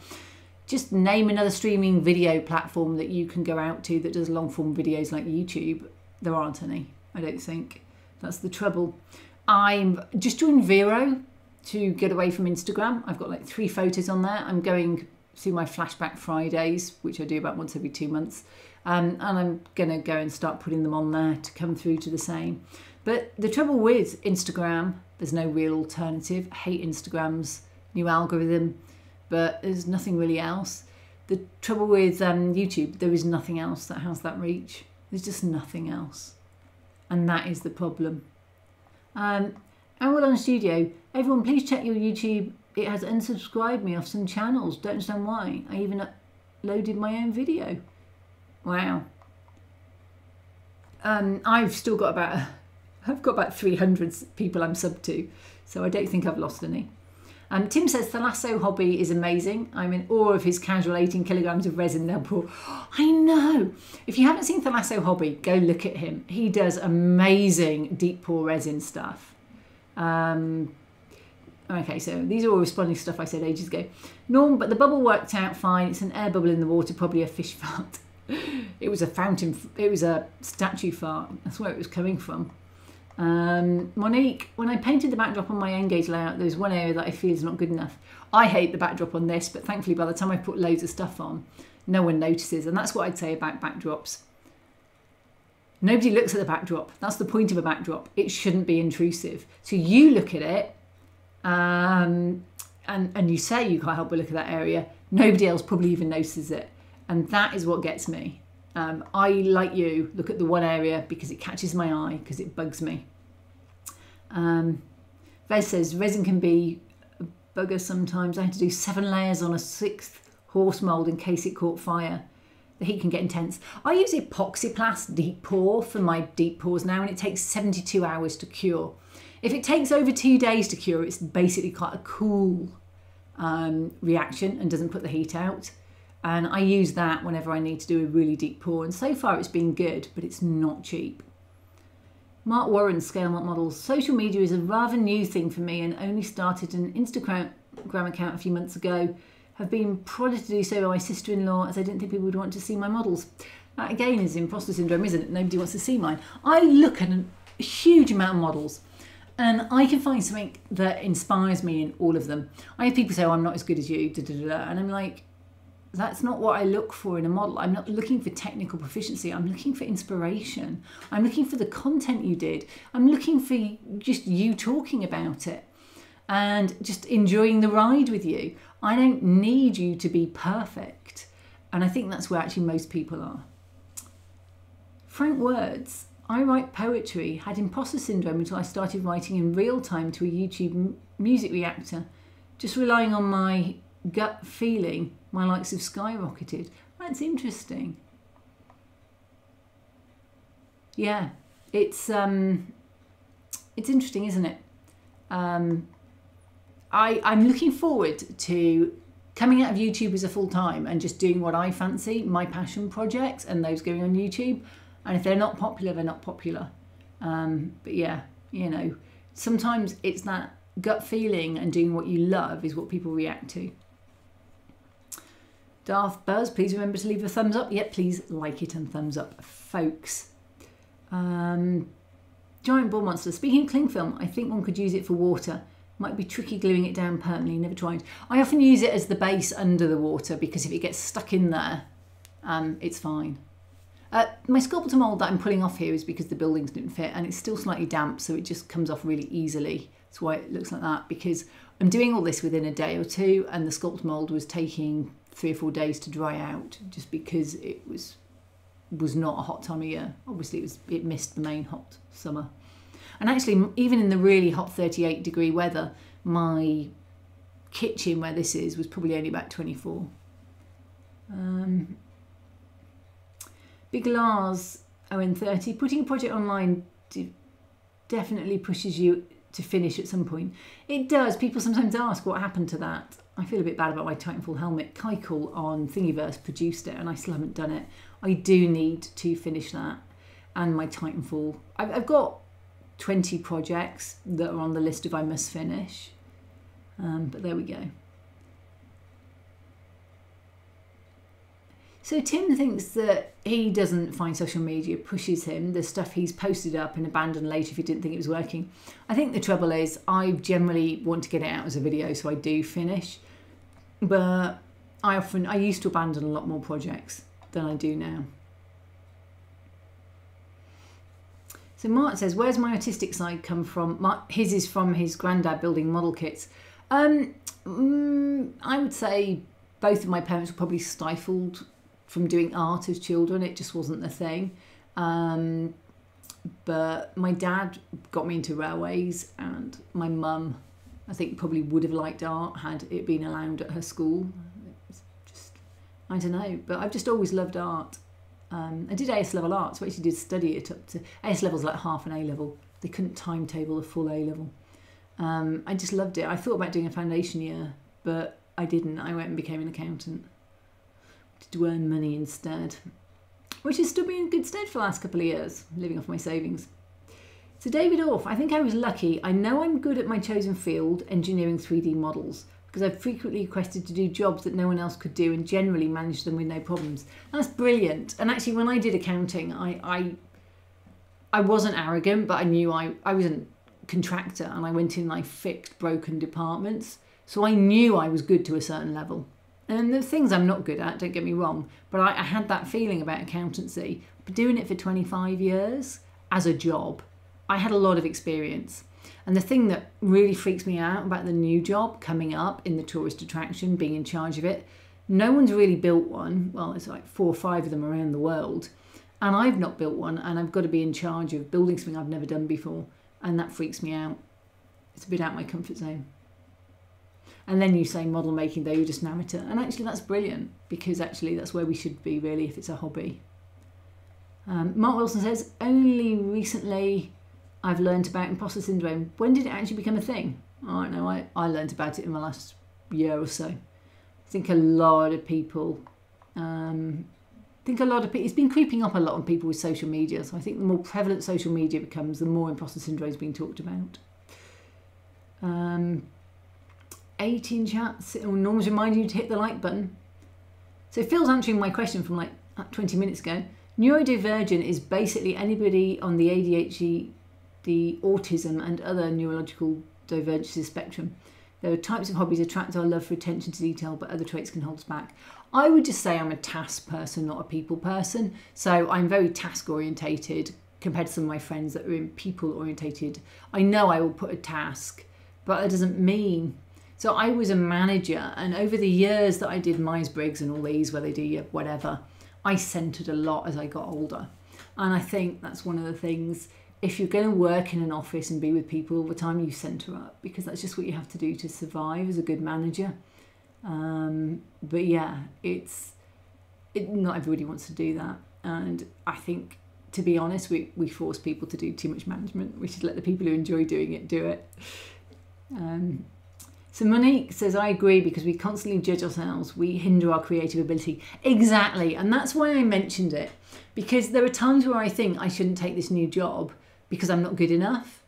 just name another streaming video platform that you can go out to that does long form videos like YouTube. There aren't any, I don't think. That's the trouble. I'm just doing Vero to get away from Instagram. I've got like three photos on there. I'm going through my flashback Fridays, which I do about once every two months. Um, and I'm going to go and start putting them on there to come through to the same. But the trouble with Instagram, there's no real alternative. I hate Instagram's new algorithm but there's nothing really else. The trouble with um, YouTube, there is nothing else that has that reach. There's just nothing else. And that is the problem. Um, on Studio, everyone please check your YouTube. It has unsubscribed me off some channels. Don't understand why. I even uploaded my own video. Wow. Um, I've still got about, *laughs* I've got about 300 people I'm sub to. So I don't think I've lost any. Um, Tim says Thalasso hobby is amazing. I'm in awe of his casual 18 kilograms of resin they'll pour. *gasps* I know. If you haven't seen Thalasso hobby, go look at him. He does amazing deep pour resin stuff. Um, okay, so these are all responding to stuff I said ages ago. Norm, but the bubble worked out fine. It's an air bubble in the water, probably a fish fart. It was a fountain. It was a statue fart. That's where it was coming from. Um, Monique, when I painted the backdrop on my N-gauge layout, there's one area that I feel is not good enough. I hate the backdrop on this, but thankfully by the time I put loads of stuff on, no one notices. And that's what I'd say about backdrops. Nobody looks at the backdrop. That's the point of a backdrop. It shouldn't be intrusive. So you look at it um, and, and you say you can't help but look at that area. Nobody else probably even notices it. And that is what gets me. Um, I, like you, look at the one area because it catches my eye, because it bugs me. Um, Vez says resin can be a bugger sometimes. I had to do seven layers on a sixth horse mould in case it caught fire. The heat can get intense. I use Epoxyplast deep pour for my deep pours now and it takes 72 hours to cure. If it takes over two days to cure, it's basically quite a cool um, reaction and doesn't put the heat out. And I use that whenever I need to do a really deep pour. And so far it's been good, but it's not cheap. Mark Warren, Scale Models. Social media is a rather new thing for me and only started an Instagram account a few months ago have been prodded to do so by my sister-in-law as I didn't think people would want to see my models. That again is imposter syndrome, isn't it? Nobody wants to see mine. I look at a huge amount of models and I can find something that inspires me in all of them. I have people say, oh, I'm not as good as you, da, da, da, and I'm like, that's not what I look for in a model. I'm not looking for technical proficiency. I'm looking for inspiration. I'm looking for the content you did. I'm looking for just you talking about it and just enjoying the ride with you. I don't need you to be perfect. And I think that's where actually most people are. Frank Words, I write poetry, had imposter syndrome until I started writing in real time to a YouTube music reactor. Just relying on my gut feeling, my likes have skyrocketed. That's interesting. Yeah, it's um, it's interesting, isn't it? Um, I, I'm looking forward to coming out of YouTube as a full time and just doing what I fancy, my passion projects, and those going on YouTube. And if they're not popular, they're not popular. Um, but yeah, you know, sometimes it's that gut feeling and doing what you love is what people react to. Darth Buzz, please remember to leave a thumbs up. Yep, please like it and thumbs up, folks. Um, Giant Ball Monster. Speaking of cling film, I think one could use it for water. Might be tricky gluing it down permanently, never tried. I often use it as the base under the water because if it gets stuck in there, um, it's fine. Uh, my Sculptamold that I'm pulling off here is because the buildings didn't fit and it's still slightly damp so it just comes off really easily. That's why it looks like that because I'm doing all this within a day or two and the Sculptamold was taking three or four days to dry out just because it was was not a hot time of year. Obviously it was it missed the main hot summer. And actually, even in the really hot 38 degree weather, my kitchen where this is was probably only about 24. Um, Big Lars ON30, putting a project online definitely pushes you to finish at some point. It does. People sometimes ask what happened to that. I feel a bit bad about my Titanfall helmet. Kaikul on Thingiverse produced it and I still haven't done it. I do need to finish that and my Titanfall. I've, I've got 20 projects that are on the list of I must finish. Um, but there we go. So Tim thinks that he doesn't find social media pushes him, the stuff he's posted up and abandoned later if he didn't think it was working. I think the trouble is I generally want to get it out as a video so I do finish. But I often I used to abandon a lot more projects than I do now. So Mark says, where's my artistic side come from? Mark, his is from his granddad building model kits. Um, mm, I would say both of my parents were probably stifled from doing art as children. It just wasn't the thing. Um, but my dad got me into railways, and my mum, I think, probably would have liked art had it been allowed at her school. just, I don't know, but I've just always loved art. Um, I did AS level art, so I actually did study it up to AS level's like half an A level. They couldn't timetable a full A level. Um, I just loved it. I thought about doing a foundation year, but I didn't. I went and became an accountant to earn money instead, which has stood me in good stead for the last couple of years, living off my savings. So David Orff, I think I was lucky. I know I'm good at my chosen field, engineering 3D models because I've frequently requested to do jobs that no one else could do and generally manage them with no problems. That's brilliant. And actually, when I did accounting, I I, I wasn't arrogant, but I knew I, I was a contractor and I went in and I fixed broken departments. So I knew I was good to a certain level. And the things I'm not good at, don't get me wrong, but I, I had that feeling about accountancy. But doing it for 25 years as a job, I had a lot of experience. And the thing that really freaks me out about the new job coming up in the tourist attraction, being in charge of it, No one's really built one. Well, there's like four or five of them around the world. And I've not built one, and I've got to be in charge of building something I've never done before. And that freaks me out. It's a bit out my comfort zone. And then you say model making, though, you're just an amateur. And actually, that's brilliant because actually, that's where we should be really if it's a hobby. Um, Mark Wilson says, only recently I've learned about imposter syndrome. When did it actually become a thing? I don't know. I, I learned about it in the last year or so. I think a lot of people, um, I think a lot of people, it's been creeping up a lot on people with social media. So I think the more prevalent social media becomes, the more imposter syndrome is being talked about. Um, 18 chats, Norm's reminding you to hit the like button. So Phil's answering my question from like 20 minutes ago. Neurodivergent is basically anybody on the ADHD, the autism, and other neurological divergences spectrum. There are types of hobbies attract our love for attention to detail, but other traits can hold us back. I would just say I'm a task person, not a people person. So I'm very task orientated compared to some of my friends that are in people orientated. I know I will put a task, but that doesn't mean. So I was a manager, and over the years that I did Myers Briggs and all these, where they do whatever, I centered a lot as I got older. And I think that's one of the things if you're going to work in an office and be with people all the time, you center up because that's just what you have to do to survive as a good manager. Um, but yeah, it's it, not everybody wants to do that, and I think to be honest, we we force people to do too much management. We should let the people who enjoy doing it do it. Um, so Monique says, I agree because we constantly judge ourselves. We hinder our creative ability. Exactly. And that's why I mentioned it. Because there are times where I think I shouldn't take this new job because I'm not good enough.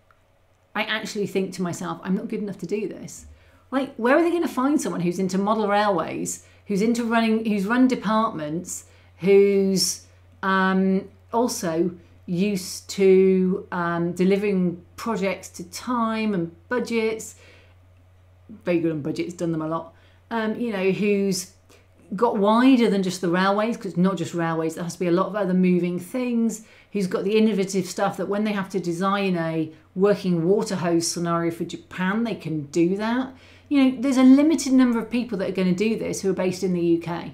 I actually think to myself, I'm not good enough to do this. Like, where are they going to find someone who's into model railways, who's into running, who's run departments, who's um, also used to um, delivering projects to time and budgets, very good on budgets, done them a lot. Um, you know, who's got wider than just the railways, because not just railways, there has to be a lot of other moving things. Who's got the innovative stuff that when they have to design a working water hose scenario for Japan, they can do that. You know, there's a limited number of people that are going to do this who are based in the UK.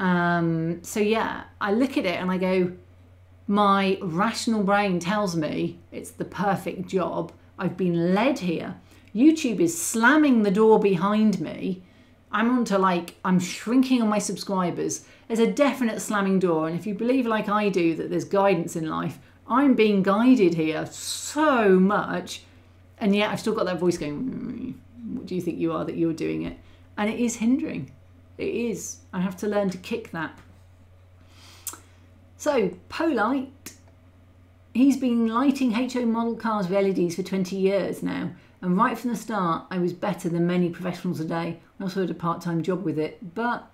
Um, so yeah, I look at it and I go, my rational brain tells me it's the perfect job. I've been led here. YouTube is slamming the door behind me. I'm onto like, I'm shrinking on my subscribers. There's a definite slamming door. And if you believe, like I do, that there's guidance in life, I'm being guided here so much. And yet I've still got that voice going, mm, What do you think you are that you're doing it? And it is hindering. It is. I have to learn to kick that. So, Polite, he's been lighting HO model cars with LEDs for 20 years now. And right from the start, I was better than many professionals today. I also had a part time job with it, but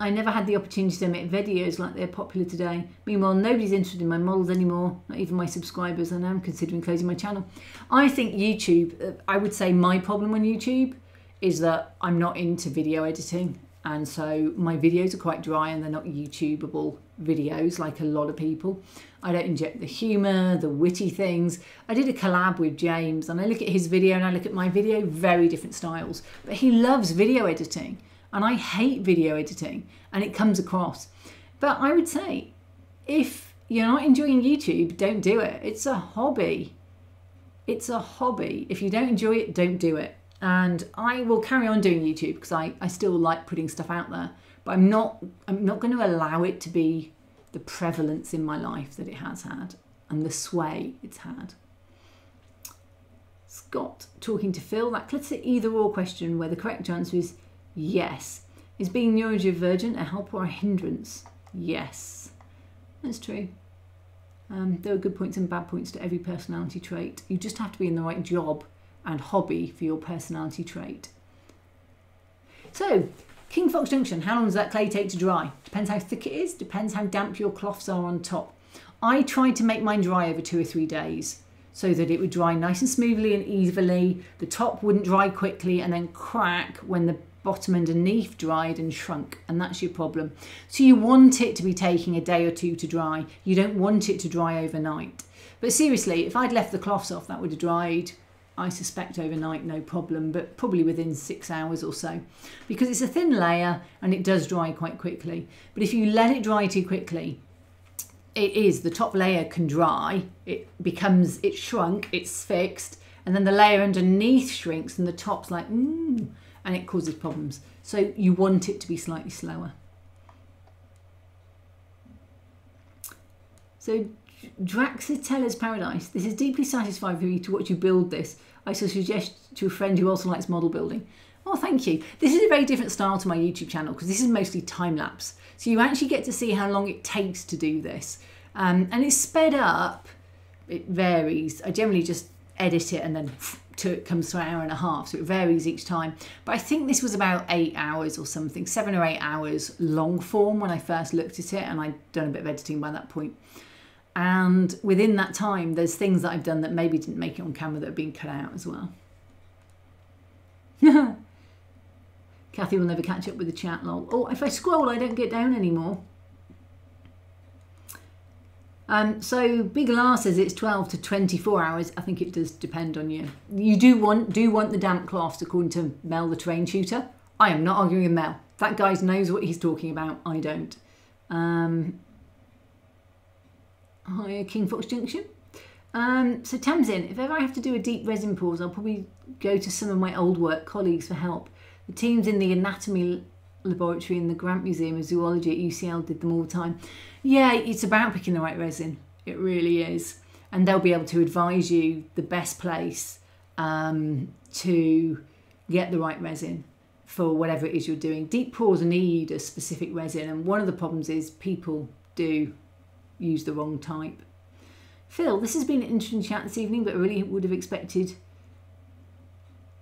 I never had the opportunity to make videos like they're popular today. Meanwhile, nobody's interested in my models anymore, not even my subscribers, and I'm considering closing my channel. I think YouTube, uh, I would say my problem on YouTube is that I'm not into video editing and so my videos are quite dry and they're not YouTubeable videos like a lot of people. I don't inject the humour, the witty things. I did a collab with James and I look at his video and I look at my video, very different styles. But he loves video editing and I hate video editing and it comes across. But I would say if you're not enjoying YouTube, don't do it. It's a hobby. It's a hobby. If you don't enjoy it, don't do it and I will carry on doing YouTube because I, I still like putting stuff out there but I'm not I'm not going to allow it to be the prevalence in my life that it has had and the sway it's had. Scott talking to Phil, that classic either or question where the correct answer is yes. Is being neurodivergent a help or a hindrance? Yes. That's true. Um, there are good points and bad points to every personality trait. You just have to be in the right job and hobby for your personality trait. So, King Fox Junction, how long does that clay take to dry? Depends how thick it is, depends how damp your cloths are on top. I tried to make mine dry over two or three days so that it would dry nice and smoothly and evenly. The top wouldn't dry quickly and then crack when the bottom underneath dried and shrunk and that's your problem. So you want it to be taking a day or two to dry. You don't want it to dry overnight. But seriously, if I'd left the cloths off, that would have dried I suspect overnight, no problem, but probably within six hours or so. Because it's a thin layer and it does dry quite quickly. But if you let it dry too quickly, it is, the top layer can dry, it becomes, it's shrunk, it's fixed, and then the layer underneath shrinks and the top's like, mm, and it causes problems. So you want it to be slightly slower. So Draxiteller's Paradise. This is deeply satisfying for me to watch you build this. I suggest to a friend who also likes model building. Oh, thank you. This is a very different style to my YouTube channel because this is mostly time lapse. So you actually get to see how long it takes to do this. Um, and it's sped up. It varies. I generally just edit it and then *sniffs* to, it comes to an hour and a half. So it varies each time. But I think this was about eight hours or something, seven or eight hours long form when I first looked at it. And I'd done a bit of editing by that point. And within that time, there's things that I've done that maybe didn't make it on camera that have been cut out as well. *laughs* Kathy will never catch up with the chat lol. Oh, if I scroll, I don't get down anymore. Um, so Big R says it's 12 to 24 hours. I think it does depend on you. You do want do want the damp cloths according to Mel, the terrain tutor. I am not arguing with Mel. That guy knows what he's talking about. I don't. Um, Hi, King Fox Junction. Um, so Tamsin, if ever I have to do a deep resin pours, I'll probably go to some of my old work colleagues for help. The teams in the anatomy laboratory in the Grant Museum of Zoology at UCL did them all the time. Yeah, it's about picking the right resin. It really is. And they'll be able to advise you the best place um, to get the right resin for whatever it is you're doing. Deep pours need a specific resin, and one of the problems is people do use the wrong type. Phil, this has been an interesting chat this evening, but I really would have expected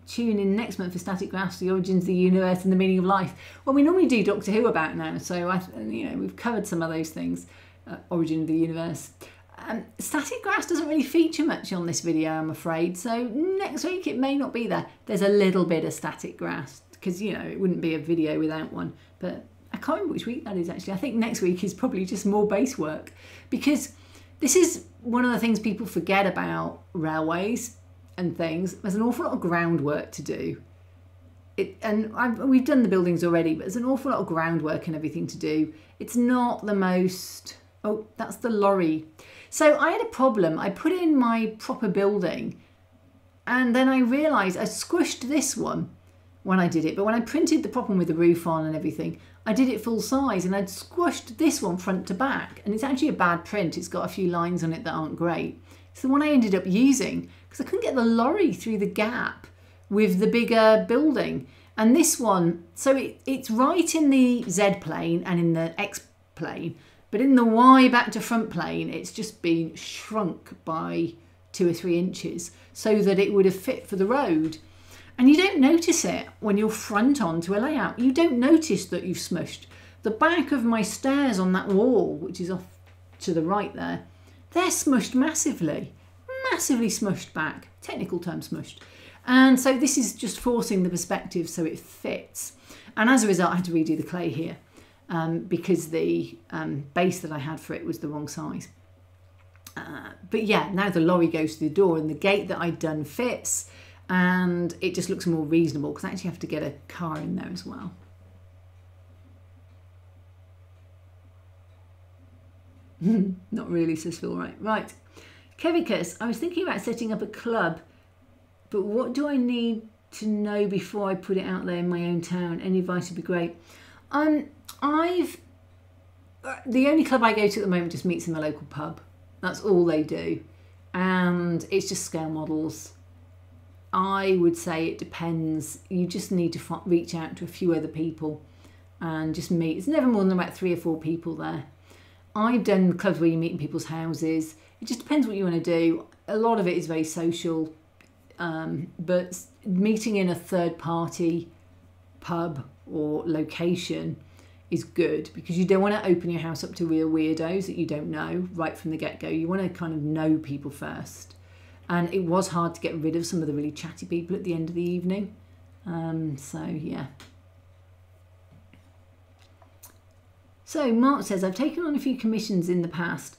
tune in next month for Static Grass, the origins of the universe and the meaning of life. Well, we normally do Doctor Who about now, so I, you know we've covered some of those things. Uh, origin of the universe. Um, static grass doesn't really feature much on this video, I'm afraid. So next week it may not be there. There's a little bit of static grass because you know it wouldn't be a video without one. But can't remember which week that is actually. I think next week is probably just more base work because this is one of the things people forget about railways and things. There's an awful lot of groundwork to do. It, and I've, we've done the buildings already, but there's an awful lot of groundwork and everything to do. It's not the most. Oh, that's the lorry. So I had a problem. I put in my proper building, and then I realised I squished this one when I did it. But when I printed the problem with the roof on and everything, I did it full size and I'd squashed this one front to back and it's actually a bad print. It's got a few lines on it that aren't great. It's the one I ended up using because I couldn't get the lorry through the gap with the bigger building. And this one, so it, it's right in the Z plane and in the X plane, but in the Y back to front plane, it's just been shrunk by two or three inches so that it would have fit for the road. And you don't notice it when you're front on to a layout. You don't notice that you've smushed. The back of my stairs on that wall, which is off to the right there, they're smushed massively. Massively smushed back. Technical term smushed. And so this is just forcing the perspective so it fits. And as a result, I had to redo the clay here um, because the um, base that I had for it was the wrong size. Uh, but yeah, now the lorry goes to the door and the gate that I'd done fits and it just looks more reasonable because I actually have to get a car in there as well. *laughs* Not really, says Phil. Right, right. Kevicus, I was thinking about setting up a club, but what do I need to know before I put it out there in my own town? Any advice would be great. Um, I've uh, the only club I go to at the moment just meets in the local pub. That's all they do, and it's just scale models I would say it depends. You just need to reach out to a few other people and just meet. It's never more than about three or four people there. I've done clubs where you meet in people's houses. It just depends what you want to do. A lot of it is very social, um, but meeting in a third party pub or location is good because you don't want to open your house up to real weirdos that you don't know right from the get go. You want to kind of know people first and it was hard to get rid of some of the really chatty people at the end of the evening. Um, so yeah. So Mark says, I've taken on a few commissions in the past,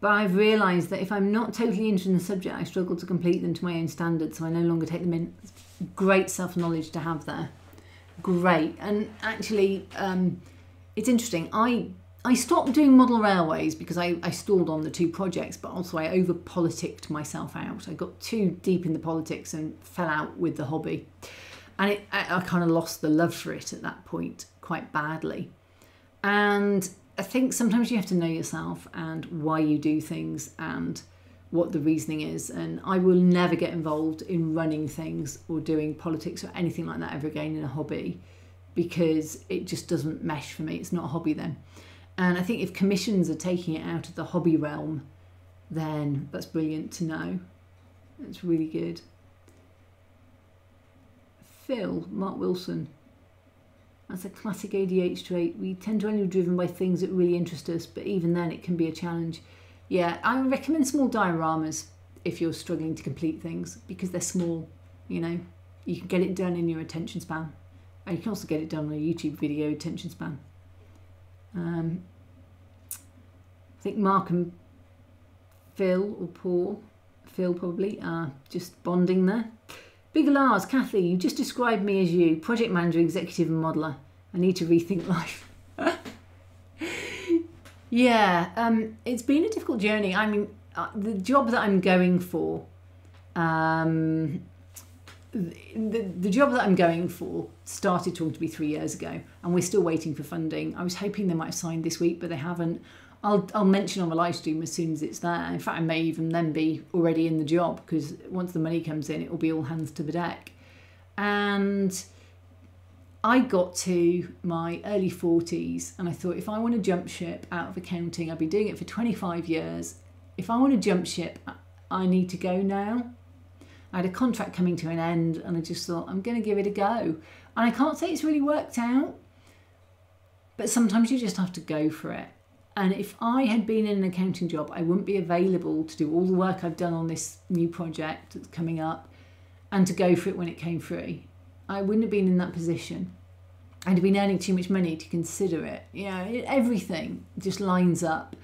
But I've realised that if I'm not totally interested in the subject, I struggle to complete them to my own standards, so I no longer take them in. Great self knowledge to have there. Great. And actually, um, it's interesting. I I stopped doing model railways because I, I stalled on the two projects, but also I over politicked myself out. I got too deep in the politics and fell out with the hobby. And it, I, I kind of lost the love for it at that point quite badly. And I think sometimes you have to know yourself and why you do things and what the reasoning is. And I will never get involved in running things or doing politics or anything like that ever again in a hobby because it just doesn't mesh for me. It's not a hobby then. And I think if commissions are taking it out of the hobby realm, then that's brilliant to know. That's really good. Phil, Mark Wilson, that's a classic ADH trait. We tend to only be driven by things that really interest us, but even then it can be a challenge. Yeah, I recommend small dioramas if you're struggling to complete things because they're small, you know. You can get it done in your attention span. And you can also get it done on a YouTube video attention span. Um, I think Mark and Phil or Paul, Phil probably, are just bonding there. Big Lars, Kathy, you just described me as you, project manager, executive, and modeller. I need to rethink *laughs* life. yeah, um, it's been a difficult journey. I mean, uh, the job that I'm going for, um, the, the job that I'm going for started talking to me three years ago, and we're still waiting for funding. I was hoping they might have signed this week, but they haven't. I'll, I'll mention on the live stream as soon as it's there. In fact, I may even then be already in the job because once the money comes in, it will be all hands to the deck. And I got to my early 40s and I thought if I want to jump ship out of accounting, I've been doing it for 25 years. If I want to jump ship, I need to go now. I had a contract coming to an end and I just thought, I'm going to give it a go. And I can't say it's really worked out, but sometimes you just have to go for it. And if I had been in an accounting job, I wouldn't be available to do all the work I've done on this new project that's coming up and to go for it when it came free. I wouldn't have been in that position. I'd have been earning too much money to consider it. You know, everything just lines up.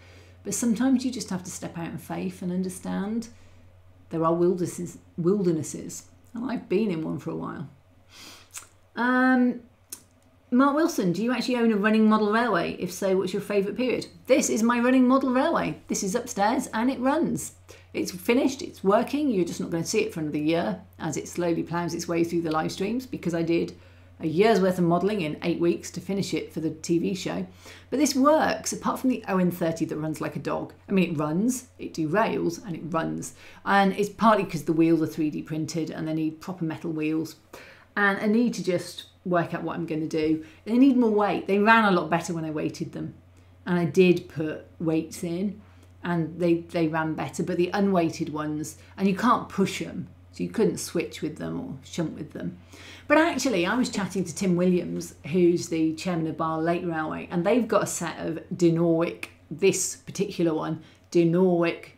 But sometimes you just have to step out in faith and understand there are wildernesses, wildernesses and I've been in one for a while. Um, Mark Wilson, do you actually own a running model railway? If so, what's your favourite period? This is my running model railway. This is upstairs and it runs. It's finished, it's working. You're just not going to see it for another year as it slowly ploughs its way through the live streams because I did a year's worth of modelling in eight weeks to finish it for the TV show. But this works, apart from the ON30 that runs like a dog. I mean, it runs, it derails, and it runs. And it's partly because the wheels are 3D printed and they need proper metal wheels. And I need to just work out what I'm going to do. They need more weight. They ran a lot better when I weighted them. And I did put weights in and they, they ran better. But the unweighted ones, and you can't push them, so you couldn't switch with them or shunt with them. But actually, I was chatting to Tim Williams, who's the chairman of Bala Lake Railway, and they've got a set of Dinorwic, this particular one, Dinorwic,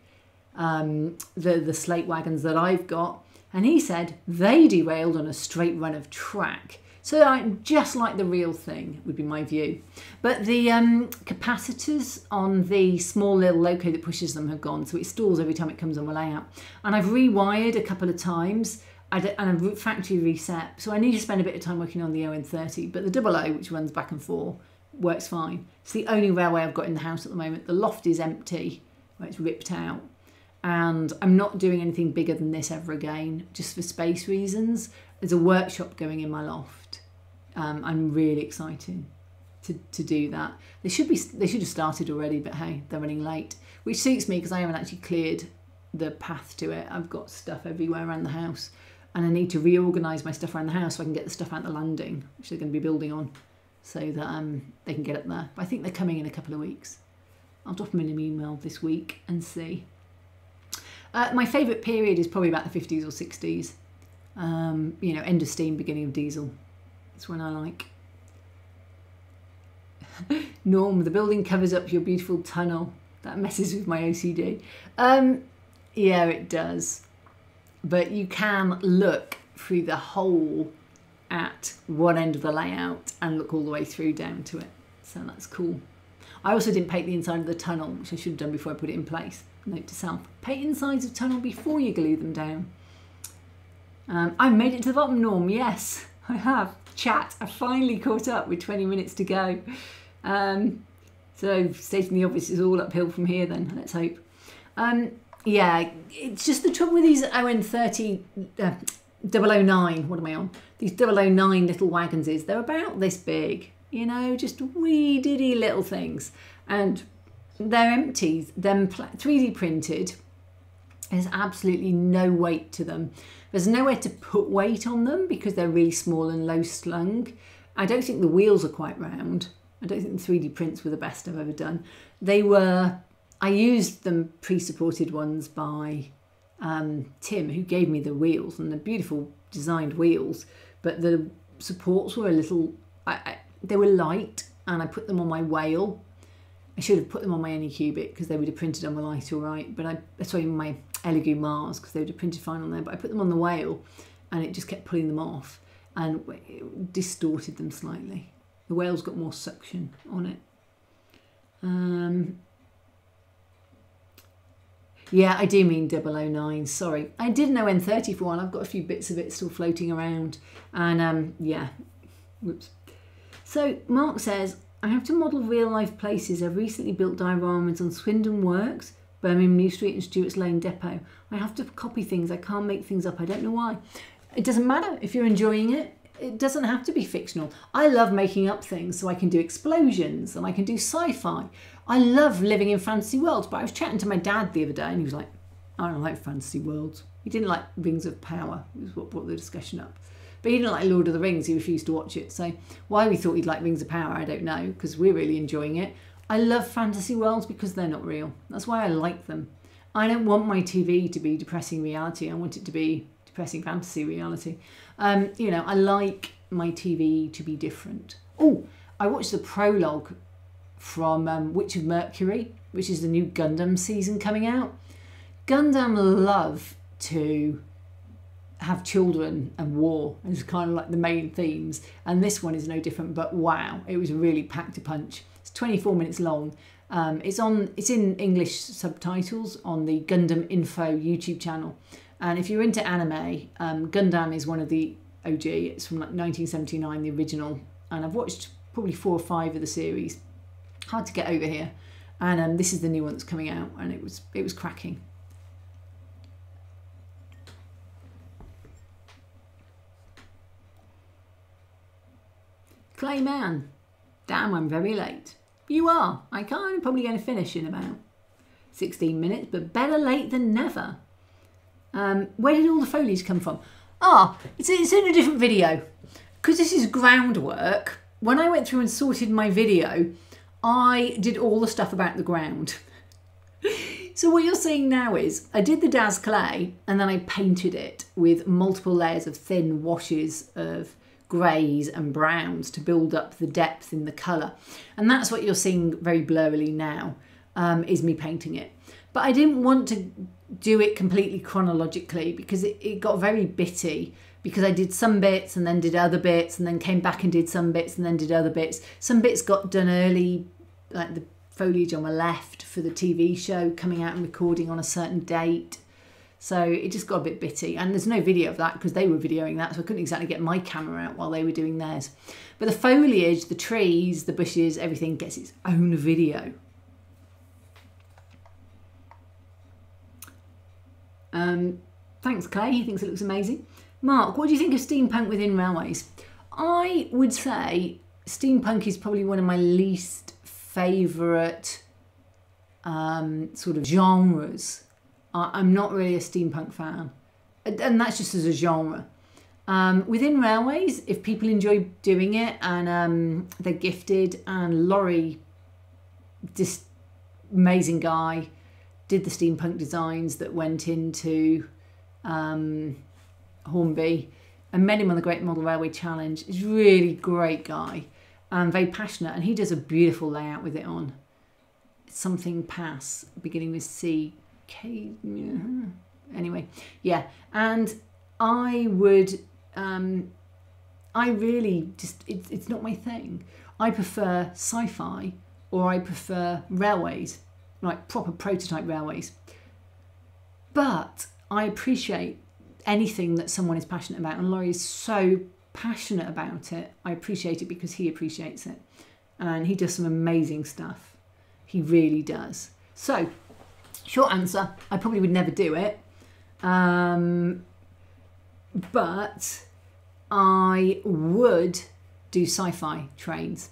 um, the, the slate wagons that I've got. And he said they derailed on a straight run of track so I'm just like the real thing would be my view. But the um, capacitors on the small little loco that pushes them have gone, so it stalls every time it comes on the layout. And I've rewired a couple of times and a factory reset. So I need to spend a bit of time working on the ON30, but the double O, which runs back and forth, works fine. It's the only railway I've got in the house at the moment. The loft is empty, it's ripped out. And I'm not doing anything bigger than this ever again, just for space reasons. There's a workshop going in my loft um, I'm really excited to, to do that. They should be they should have started already, but hey, they're running late, which suits me because I haven't actually cleared the path to it. I've got stuff everywhere around the house, and I need to reorganise my stuff around the house so I can get the stuff out the landing, which they're going to be building on, so that um, they can get up there. But I think they're coming in a couple of weeks. I'll drop them in an email this week and see. Uh, my favourite period is probably about the 50s or 60s. Um, you know, end of steam, beginning of diesel. It's when I like. *laughs* Norm, the building covers up your beautiful tunnel. That messes with my OCD. Um, yeah, it does. But you can look through the hole at one end of the layout and look all the way through down to it. So that's cool. I also didn't paint the inside of the tunnel, which I should have done before I put it in place. Note to self, paint insides of tunnel before you glue them down. Um, I made it to the bottom, Norm, yes, *laughs* I have. Chat, I finally caught up with 20 minutes to go. Um, so stating the obvious is all uphill from here then, let's hope. Um, yeah, it's just the trouble with these ON30, uh, 009, what am I on? These 009 little wagons is they're about this big, you know, just wee diddy little things. And they're empty, them 3D printed, there's absolutely no weight to them. There's nowhere to put weight on them because they're really small and low slung. I don't think the wheels are quite round. I don't think the 3D prints were the best I've ever done. They were, I used them pre-supported ones by um, Tim, who gave me the wheels and the beautiful designed wheels, but the supports were a little, I, I, they were light and I put them on my whale. I should have put them on my Anycubic because they would have printed on the light all right, but I, sorry, my Elegoo Mars because they would have printed fine on there, but I put them on the whale and it just kept pulling them off and it distorted them slightly. The whale's got more suction on it. Um, yeah, I do mean 009, sorry. I did know N30 for. I've got a few bits of it still floating around. And um, yeah, whoops. So Mark says, I have to model real life places. I've recently built dioramas on Swindon Works, Birmingham New Street and Stewart's Lane Depot. I have to copy things. I can't make things up. I don't know why. It doesn't matter if you're enjoying it it doesn't have to be fictional. I love making up things so I can do explosions and I can do sci-fi. I love living in fantasy worlds, but I was chatting to my dad the other day and he was like, I don't like fantasy worlds. He didn't like Rings of Power, is what brought the discussion up. But he didn't like Lord of the Rings, he refused to watch it. So why we thought he'd like Rings of Power, I don't know, because we're really enjoying it. I love fantasy worlds because they're not real. That's why I like them. I don't want my TV to be depressing reality. I want it to be depressing fantasy reality. Um, you know, I like my TV to be different. Oh, I watched the prologue from um, Witch of Mercury, which is the new Gundam season coming out. Gundam love to have children and war is kind of like the main themes, and this one is no different. But wow, it was really packed a punch. It's 24 minutes long. Um, it's on. It's in English subtitles on the Gundam Info YouTube channel. And if you're into anime, um, Gundam is one of the OG. It's from like 1979, the original. And I've watched probably four or five of the series. Hard to get over here. And um, this is the new one that's coming out, and it was it was cracking. Clayman, damn, I'm very late. You are. I can't. I'm probably going to finish in about 16 minutes, but better late than never. Um, where did all the foliage come from? Ah, it's, it's in a different video. Because this is groundwork, when I went through and sorted my video, I did all the stuff about the ground. *laughs* so what you're seeing now is I did the DAS clay and then I painted it with multiple layers of thin washes of greys and browns to build up the depth in the colour. And that's what you're seeing very blurrily now, um, is me painting it. But I didn't want to do it completely chronologically because it, it got very bitty because I did some bits and then did other bits and then came back and did some bits and then did other bits. Some bits got done early, like the foliage on my left for the TV show coming out and recording on a certain date. So it just got a bit bitty. And there's no video of that because they were videoing that, so I couldn't exactly get my camera out while they were doing theirs. But the foliage, the trees, the bushes, everything gets its own video. Um, thanks, Clay. He thinks it looks amazing. Mark, what do you think of steampunk within railways? I would say steampunk is probably one of my least favourite um, sort of genres. I, am not really a steampunk fan, and that's just as a genre. Um, within railways, if people enjoy doing it and um, they're gifted, and Laurie, this amazing guy, did the steampunk designs that went into um, Hornby and met him on the Great Model Railway Challenge. He's really great guy and very passionate, and he does a beautiful layout with it on. Something pass beginning with C K. Anyway, yeah, and I would. Um, I really just it's it's not my thing. I prefer sci-fi or I prefer railways, like proper prototype railways. But I appreciate anything that someone is passionate about, and Laurie is so passionate about it. I appreciate it because he appreciates it, and he does some amazing stuff. He really does. So, short answer: I probably would never do it, um, but I would do sci-fi trains.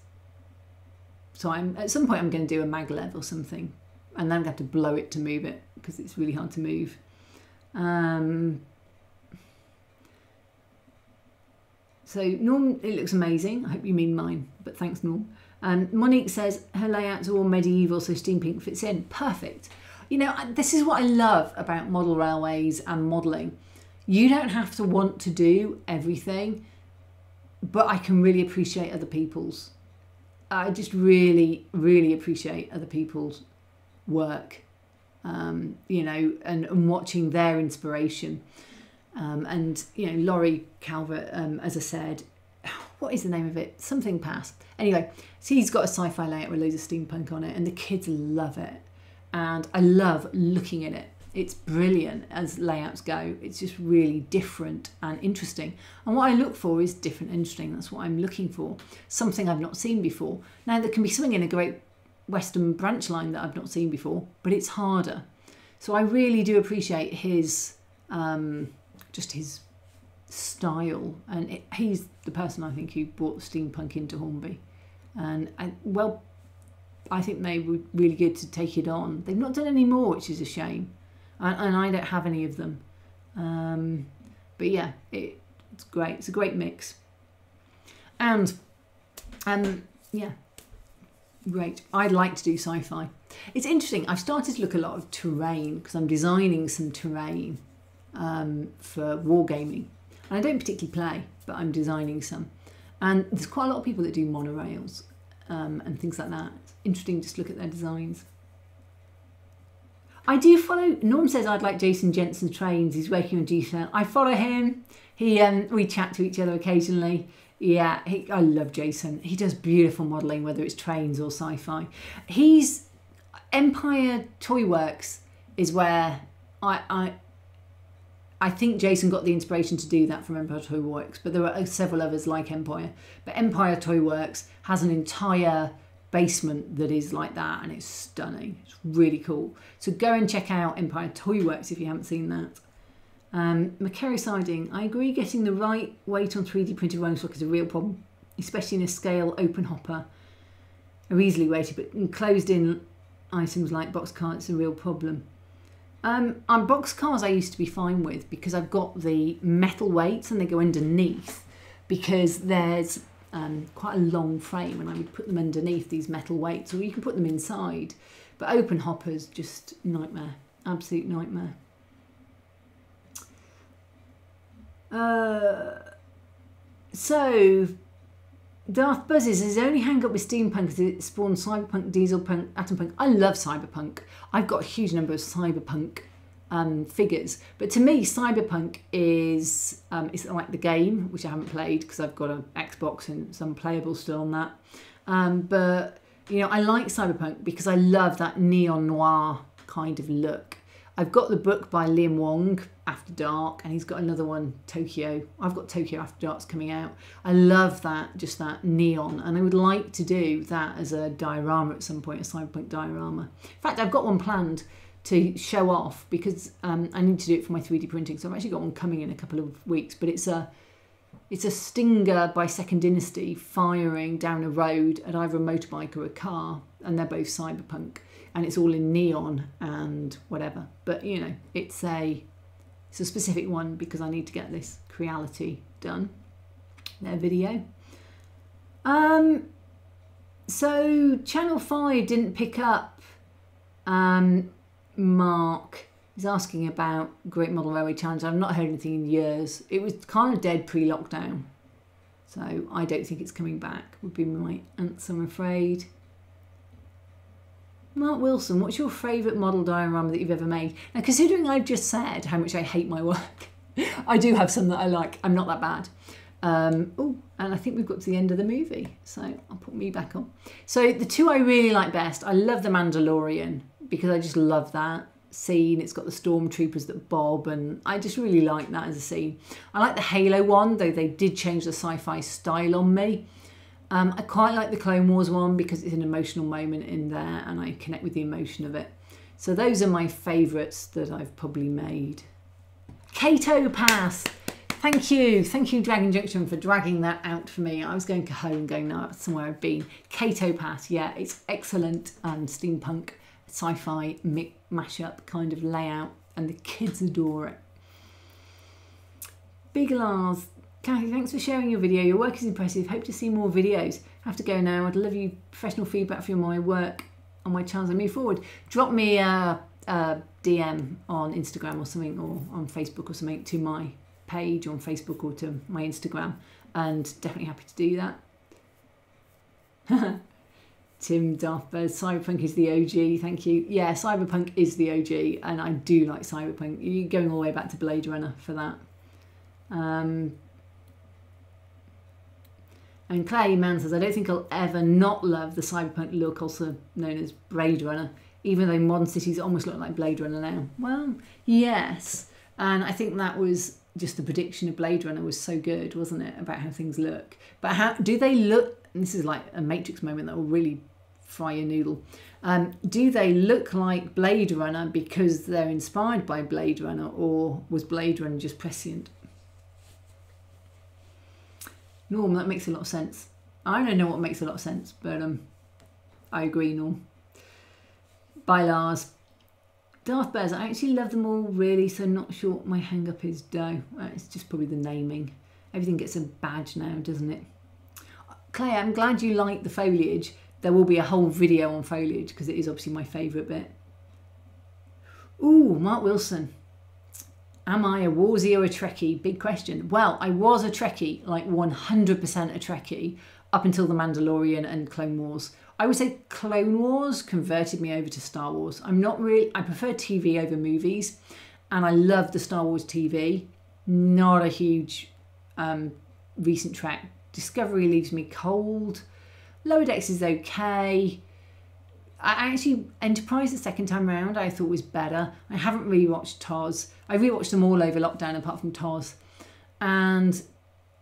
So I'm at some point I'm going to do a maglev or something, and then I'm going to have to blow it to move it because it's really hard to move. Um, so Norm, it looks amazing. I hope you mean mine, but thanks Norm. Um, Monique says her layouts are all medieval, so steampunk fits in. Perfect. You know, this is what I love about model railways and modelling. You don't have to want to do everything, but I can really appreciate other people's. I just really, really appreciate other people's work, um, you know, and, and watching their inspiration. Um, and, you know, Laurie Calvert, um, as I said, *sighs* what is the name of it? Something past. Anyway, so he's got a sci fi layout with loads of steampunk on it, and the kids love it. And I love looking at it it's brilliant as layouts go. It's just really different and interesting. And what I look for is different and interesting. That's what I'm looking for. Something I've not seen before. Now, there can be something in a great Western branch line that I've not seen before, but it's harder. So I really do appreciate his, um, just his style. And it, he's the person I think who brought steampunk into Hornby. And I, well, I think they were really good to take it on. They've not done any more, which is a shame and, and I don't have any of them. Um, but yeah, it, it's great. It's a great mix. And um, yeah, great. I'd like to do sci-fi. It's interesting. I've started to look a lot of terrain because I'm designing some terrain um, for wargaming. And I don't particularly play, but I'm designing some. And there's quite a lot of people that do monorails um, and things like that. Interesting just look at their designs. I do follow. Norm says I'd like Jason Jensen trains. He's working on detail. I follow him. He um, we chat to each other occasionally. Yeah, he, I love Jason. He does beautiful modelling, whether it's trains or sci-fi. He's Empire Toy Works is where I I I think Jason got the inspiration to do that from Empire Toy Works, but there are several others like Empire. But Empire Toy Works has an entire basement that is like that and it's stunning. It's really cool. So go and check out Empire Toy Works if you haven't seen that. Um, Macari siding. I agree getting the right weight on 3D printed rolling stock is a real problem, especially in a scale open hopper. Are easily weighted, but closed in items like box cars, it's a real problem. Um, on box cars, I used to be fine with because I've got the metal weights and they go underneath because there's um, quite a long frame and I would put them underneath these metal weights or you can put them inside. But open hoppers, just nightmare, absolute nightmare. Uh, so, Darth Buzzes, his only hang up with steampunk is it spawns cyberpunk, dieselpunk, atompunk. I love cyberpunk. I've got a huge number of cyberpunk um, figures. But to me, Cyberpunk is um, it's like the game, which I haven't played because I've got an Xbox and some playable still on that. Um, but you know, I like Cyberpunk because I love that neon noir kind of look. I've got the book by Liam Wong, After Dark, and he's got another one, Tokyo. I've got Tokyo After Dark's coming out. I love that, just that neon, and I would like to do that as a diorama at some point, a cyberpunk diorama. In fact, I've got one planned to show off because um, I need to do it for my 3D printing. So I've actually got one coming in a couple of weeks, but it's a it's a Stinger by Second Dynasty firing down a road at either a motorbike or a car, and they're both cyberpunk, and it's all in neon and whatever. But you know, it's a it's a specific one because I need to get this Creality done. Their video. Um, so Channel Five didn't pick up um, Mark is asking about Great Model Railway Challenge. I've not heard anything in years. It was kind of dead pre-lockdown. So I don't think it's coming back, would be my answer, I'm afraid. Mark Wilson, what's your favourite model diorama that you've ever made? Now, considering I've just said how much I hate my work, *laughs* I do have some that I like. I'm not that bad. Um, oh, and I think we've got to the end of the movie, so I'll put me back on. So the two I really like best, I love The Mandalorian because I just love that scene. It's got the stormtroopers that bob, and I just really like that as a scene. I like the Halo one, though they did change the sci-fi style on me. Um, I quite like the Clone Wars one because it's an emotional moment in there, and I connect with the emotion of it. So those are my favourites that I've probably made. Cato Pass. Thank you. Thank you, Dragon Junction, for dragging that out for me. I was going to home going, no, that's somewhere I've been. Cato Pass, yeah, it's excellent um, steampunk sci-fi mashup kind of layout and the kids adore it. Big Lars, Kathy, thanks for sharing your video. Your work is impressive. Hope to see more videos. Have to go now. I'd love you professional feedback for my work on my channels I move forward. Drop me a, a DM on Instagram or something or on Facebook or something to my page on Facebook or to my Instagram, and definitely happy to do that. *laughs* Tim Darthbird, Cyberpunk is the OG. Thank you. Yeah, Cyberpunk is the OG, and I do like Cyberpunk. You're going all the way back to Blade Runner for that. Um, and Clay Man says, I don't think I'll ever not love the cyberpunk look, also known as Blade Runner, even though modern cities almost look like Blade Runner now. Well, yes. And I think that was just the prediction of Blade Runner was so good, wasn't it, about how things look? But how do they look? This is like a Matrix moment that will really fry your noodle. Um, do they look like Blade Runner because they're inspired by Blade Runner, or was Blade Runner just prescient? Norm, that makes a lot of sense. I don't know what makes a lot of sense, but um, I agree, Norm. By Lars. Darth Bears, I actually love them all really, so not sure what my hang up is though. Uh, it's just probably the naming. Everything gets a badge now, doesn't it? Claire, I'm glad you like the foliage. There will be a whole video on foliage because it is obviously my favourite bit. Ooh, Mark Wilson. Am I a Warsy or a Trekkie? Big question. Well, I was a Trekkie, like 100% a Trekkie, up until The Mandalorian and Clone Wars. I would say Clone Wars converted me over to Star Wars. I'm not really, I prefer TV over movies, and I love the Star Wars TV. Not a huge um, recent track. Discovery leaves me cold. Lower Decks is okay. I actually Enterprise the second time around I thought was better. I haven't rewatched TOS. I rewatched them all over lockdown apart from TOS, and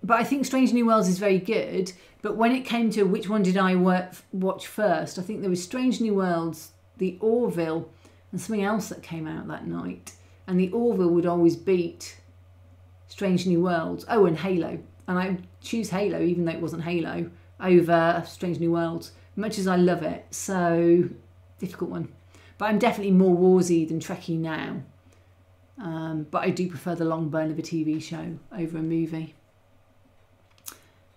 but I think Strange New Worlds is very good. But when it came to which one did I work, watch first, I think there was Strange New Worlds, The Orville, and something else that came out that night. And The Orville would always beat Strange New Worlds. Oh, and Halo. And I choose Halo, even though it wasn't Halo, over Strange New Worlds, much as I love it. So, difficult one. But I'm definitely more Warsy than Trekkie now. Um, but I do prefer the long burn of a TV show over a movie.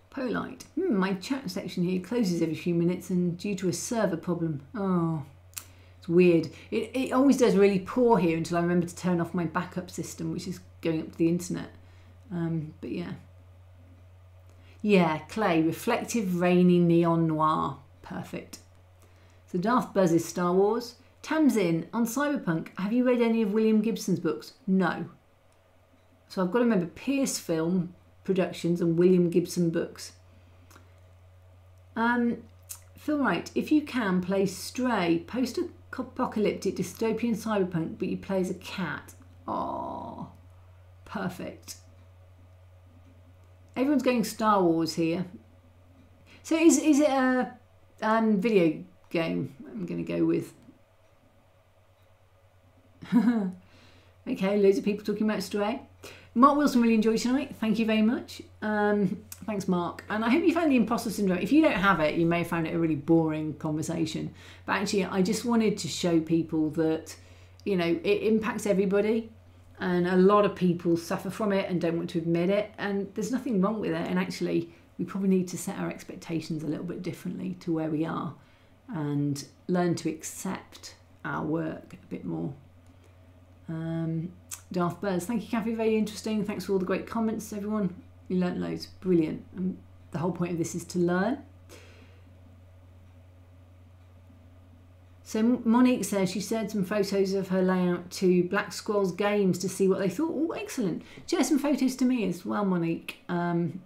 Polite. Hmm, my chat section here closes every few minutes and due to a server problem. Oh, it's weird. It, it always does really poor here until I remember to turn off my backup system, which is going up to the internet. Um, but yeah. Yeah, clay, reflective, rainy neon noir. Perfect. So Darth Buzz's Star Wars. Tamsin, on Cyberpunk, have you read any of William Gibson's books? No. So I've got to remember Pierce Film, Productions and William Gibson Books. Um, Phil Wright, if you can, play Stray, post-apocalyptic dystopian cyberpunk, but you play as a cat. Oh, perfect. Everyone's going Star Wars here. So is is it a um, video game? I'm going to go with. *laughs* okay, loads of people talking about Stray. Mark Wilson really enjoyed tonight. Thank you very much. Um, thanks, Mark. And I hope you found the imposter syndrome. If you don't have it, you may have found it a really boring conversation. But actually, I just wanted to show people that, you know, it impacts everybody. And a lot of people suffer from it and don't want to admit it. And there's nothing wrong with it. And actually, we probably need to set our expectations a little bit differently to where we are and learn to accept our work a bit more. Um, Darth Birds. Thank you, Kathy. Very interesting. Thanks for all the great comments, everyone. You learnt loads. Brilliant. And the whole point of this is to learn. So Monique says she shared some photos of her layout to Black Squirrels Games to see what they thought. Oh, excellent. Share some photos to me as well, Monique. Um,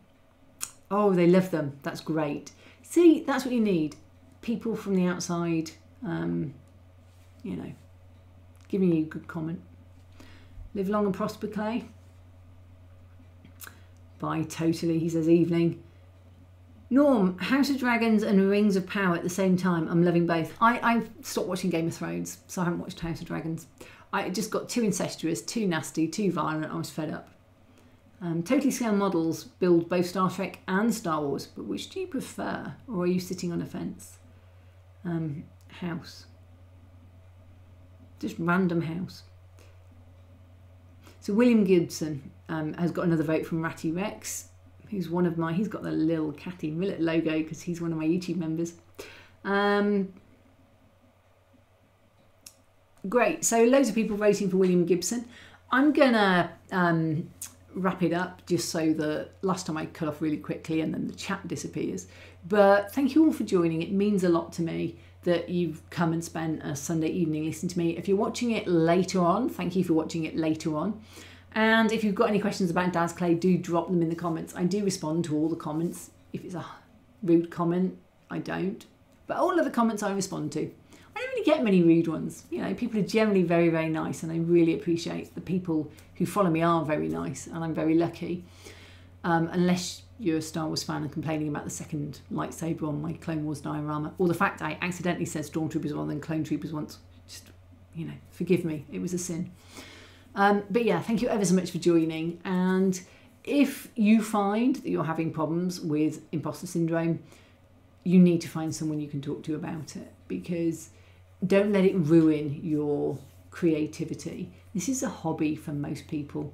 Oh, they love them. That's great. See, that's what you need. People from the outside, um, you know, giving you a good comment. Live long and prosper, Clay. Bye, totally. He says evening. Norm, House of Dragons and Rings of Power at the same time. I'm loving both. I, I've stopped watching Game of Thrones, so I haven't watched House of Dragons. I just got too incestuous, too nasty, too violent. I was fed up. Um, totally scale models build both Star Trek and Star Wars, but which do you prefer? Or are you sitting on a fence? Um, house. Just random house. So William Gibson um, has got another vote from Ratty Rex, who's one of my, he's got the little Kathy Millatt logo because he's one of my YouTube members. Um, great, so loads of people voting for William Gibson. I'm gonna um, wrap it up just so that last time I cut off really quickly and then the chat disappears. But thank you all for joining. It means a lot to me that you've come and spent a Sunday evening listening to me. If you're watching it later on, thank you for watching it later on. And if you've got any questions about DAS Clay, do drop them in the comments. I do respond to all the comments. If it's a rude comment, I don't. But all of the comments I respond to. I don't really get many rude ones. You know, people are generally very, very nice, and I really appreciate the people who follow me are very nice, and I'm very lucky. Um, unless you're a Star Wars fan and complaining about the second lightsaber on my Clone Wars diorama, or the fact I accidentally said Stormtroopers rather than Clone Troopers once. Just, you know, forgive me, it was a sin. Um, but yeah, thank you ever so much for joining. And if you find that you're having problems with imposter syndrome, you need to find someone you can talk to about it because don't let it ruin your creativity. This is a hobby for most people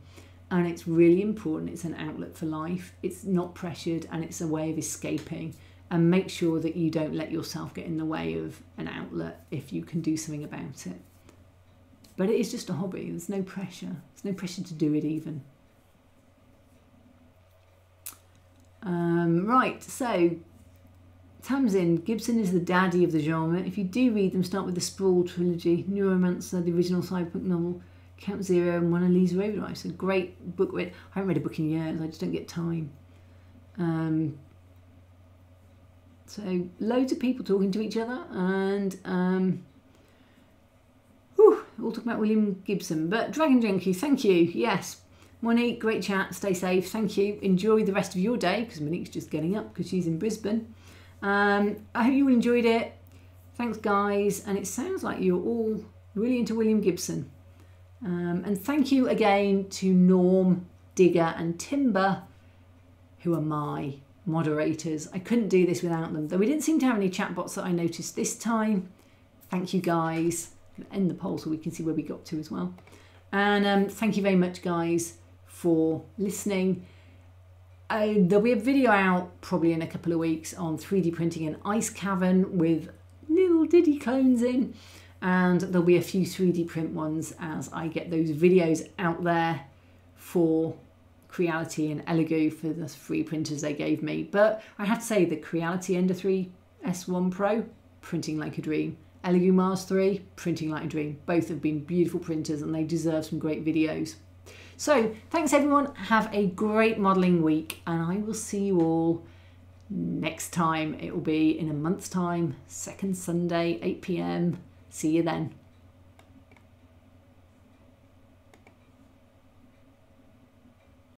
and it's really important. It's an outlet for life. It's not pressured and it's a way of escaping. And make sure that you don't let yourself get in the way of an outlet if you can do something about it. But it is just a hobby, there's no pressure. There's no pressure to do it even. Um, right, so Tamsin, Gibson is the daddy of the genre. If you do read them, start with the Sprawl trilogy, Neuromancer, the original cyberpunk novel, Count Zero, and Mona Lisa Overdrive. It's a great book. I haven't read a book in years, I just don't get time. Um, so, loads of people talking to each other, and um, all talking about William Gibson. But Dragon Junkie, thank you. Yes. Monique, great chat. Stay safe. Thank you. Enjoy the rest of your day because Monique's just getting up because she's in Brisbane. Um, I hope you all enjoyed it. Thanks, guys. And it sounds like you're all really into William Gibson. Um, and thank you again to Norm, Digger, and Timber, who are my moderators. I couldn't do this without them, though we didn't seem to have any chatbots that I noticed this time. Thank you, guys. End the poll so we can see where we got to as well. And um, thank you very much, guys, for listening. Uh, there'll be a video out probably in a couple of weeks on 3D printing an ice cavern with little Diddy clones in. And there'll be a few 3D print ones as I get those videos out there for Creality and Elegoo for the free printers they gave me. But I have to say the Creality Ender 3 S1 Pro, printing like a dream. Elegoo Mars 3, printing like a dream. Both have been beautiful printers and they deserve some great videos. So thanks everyone. Have a great modelling week and I will see you all next time. It will be in a month's time, second Sunday, 8 p.m. See you then.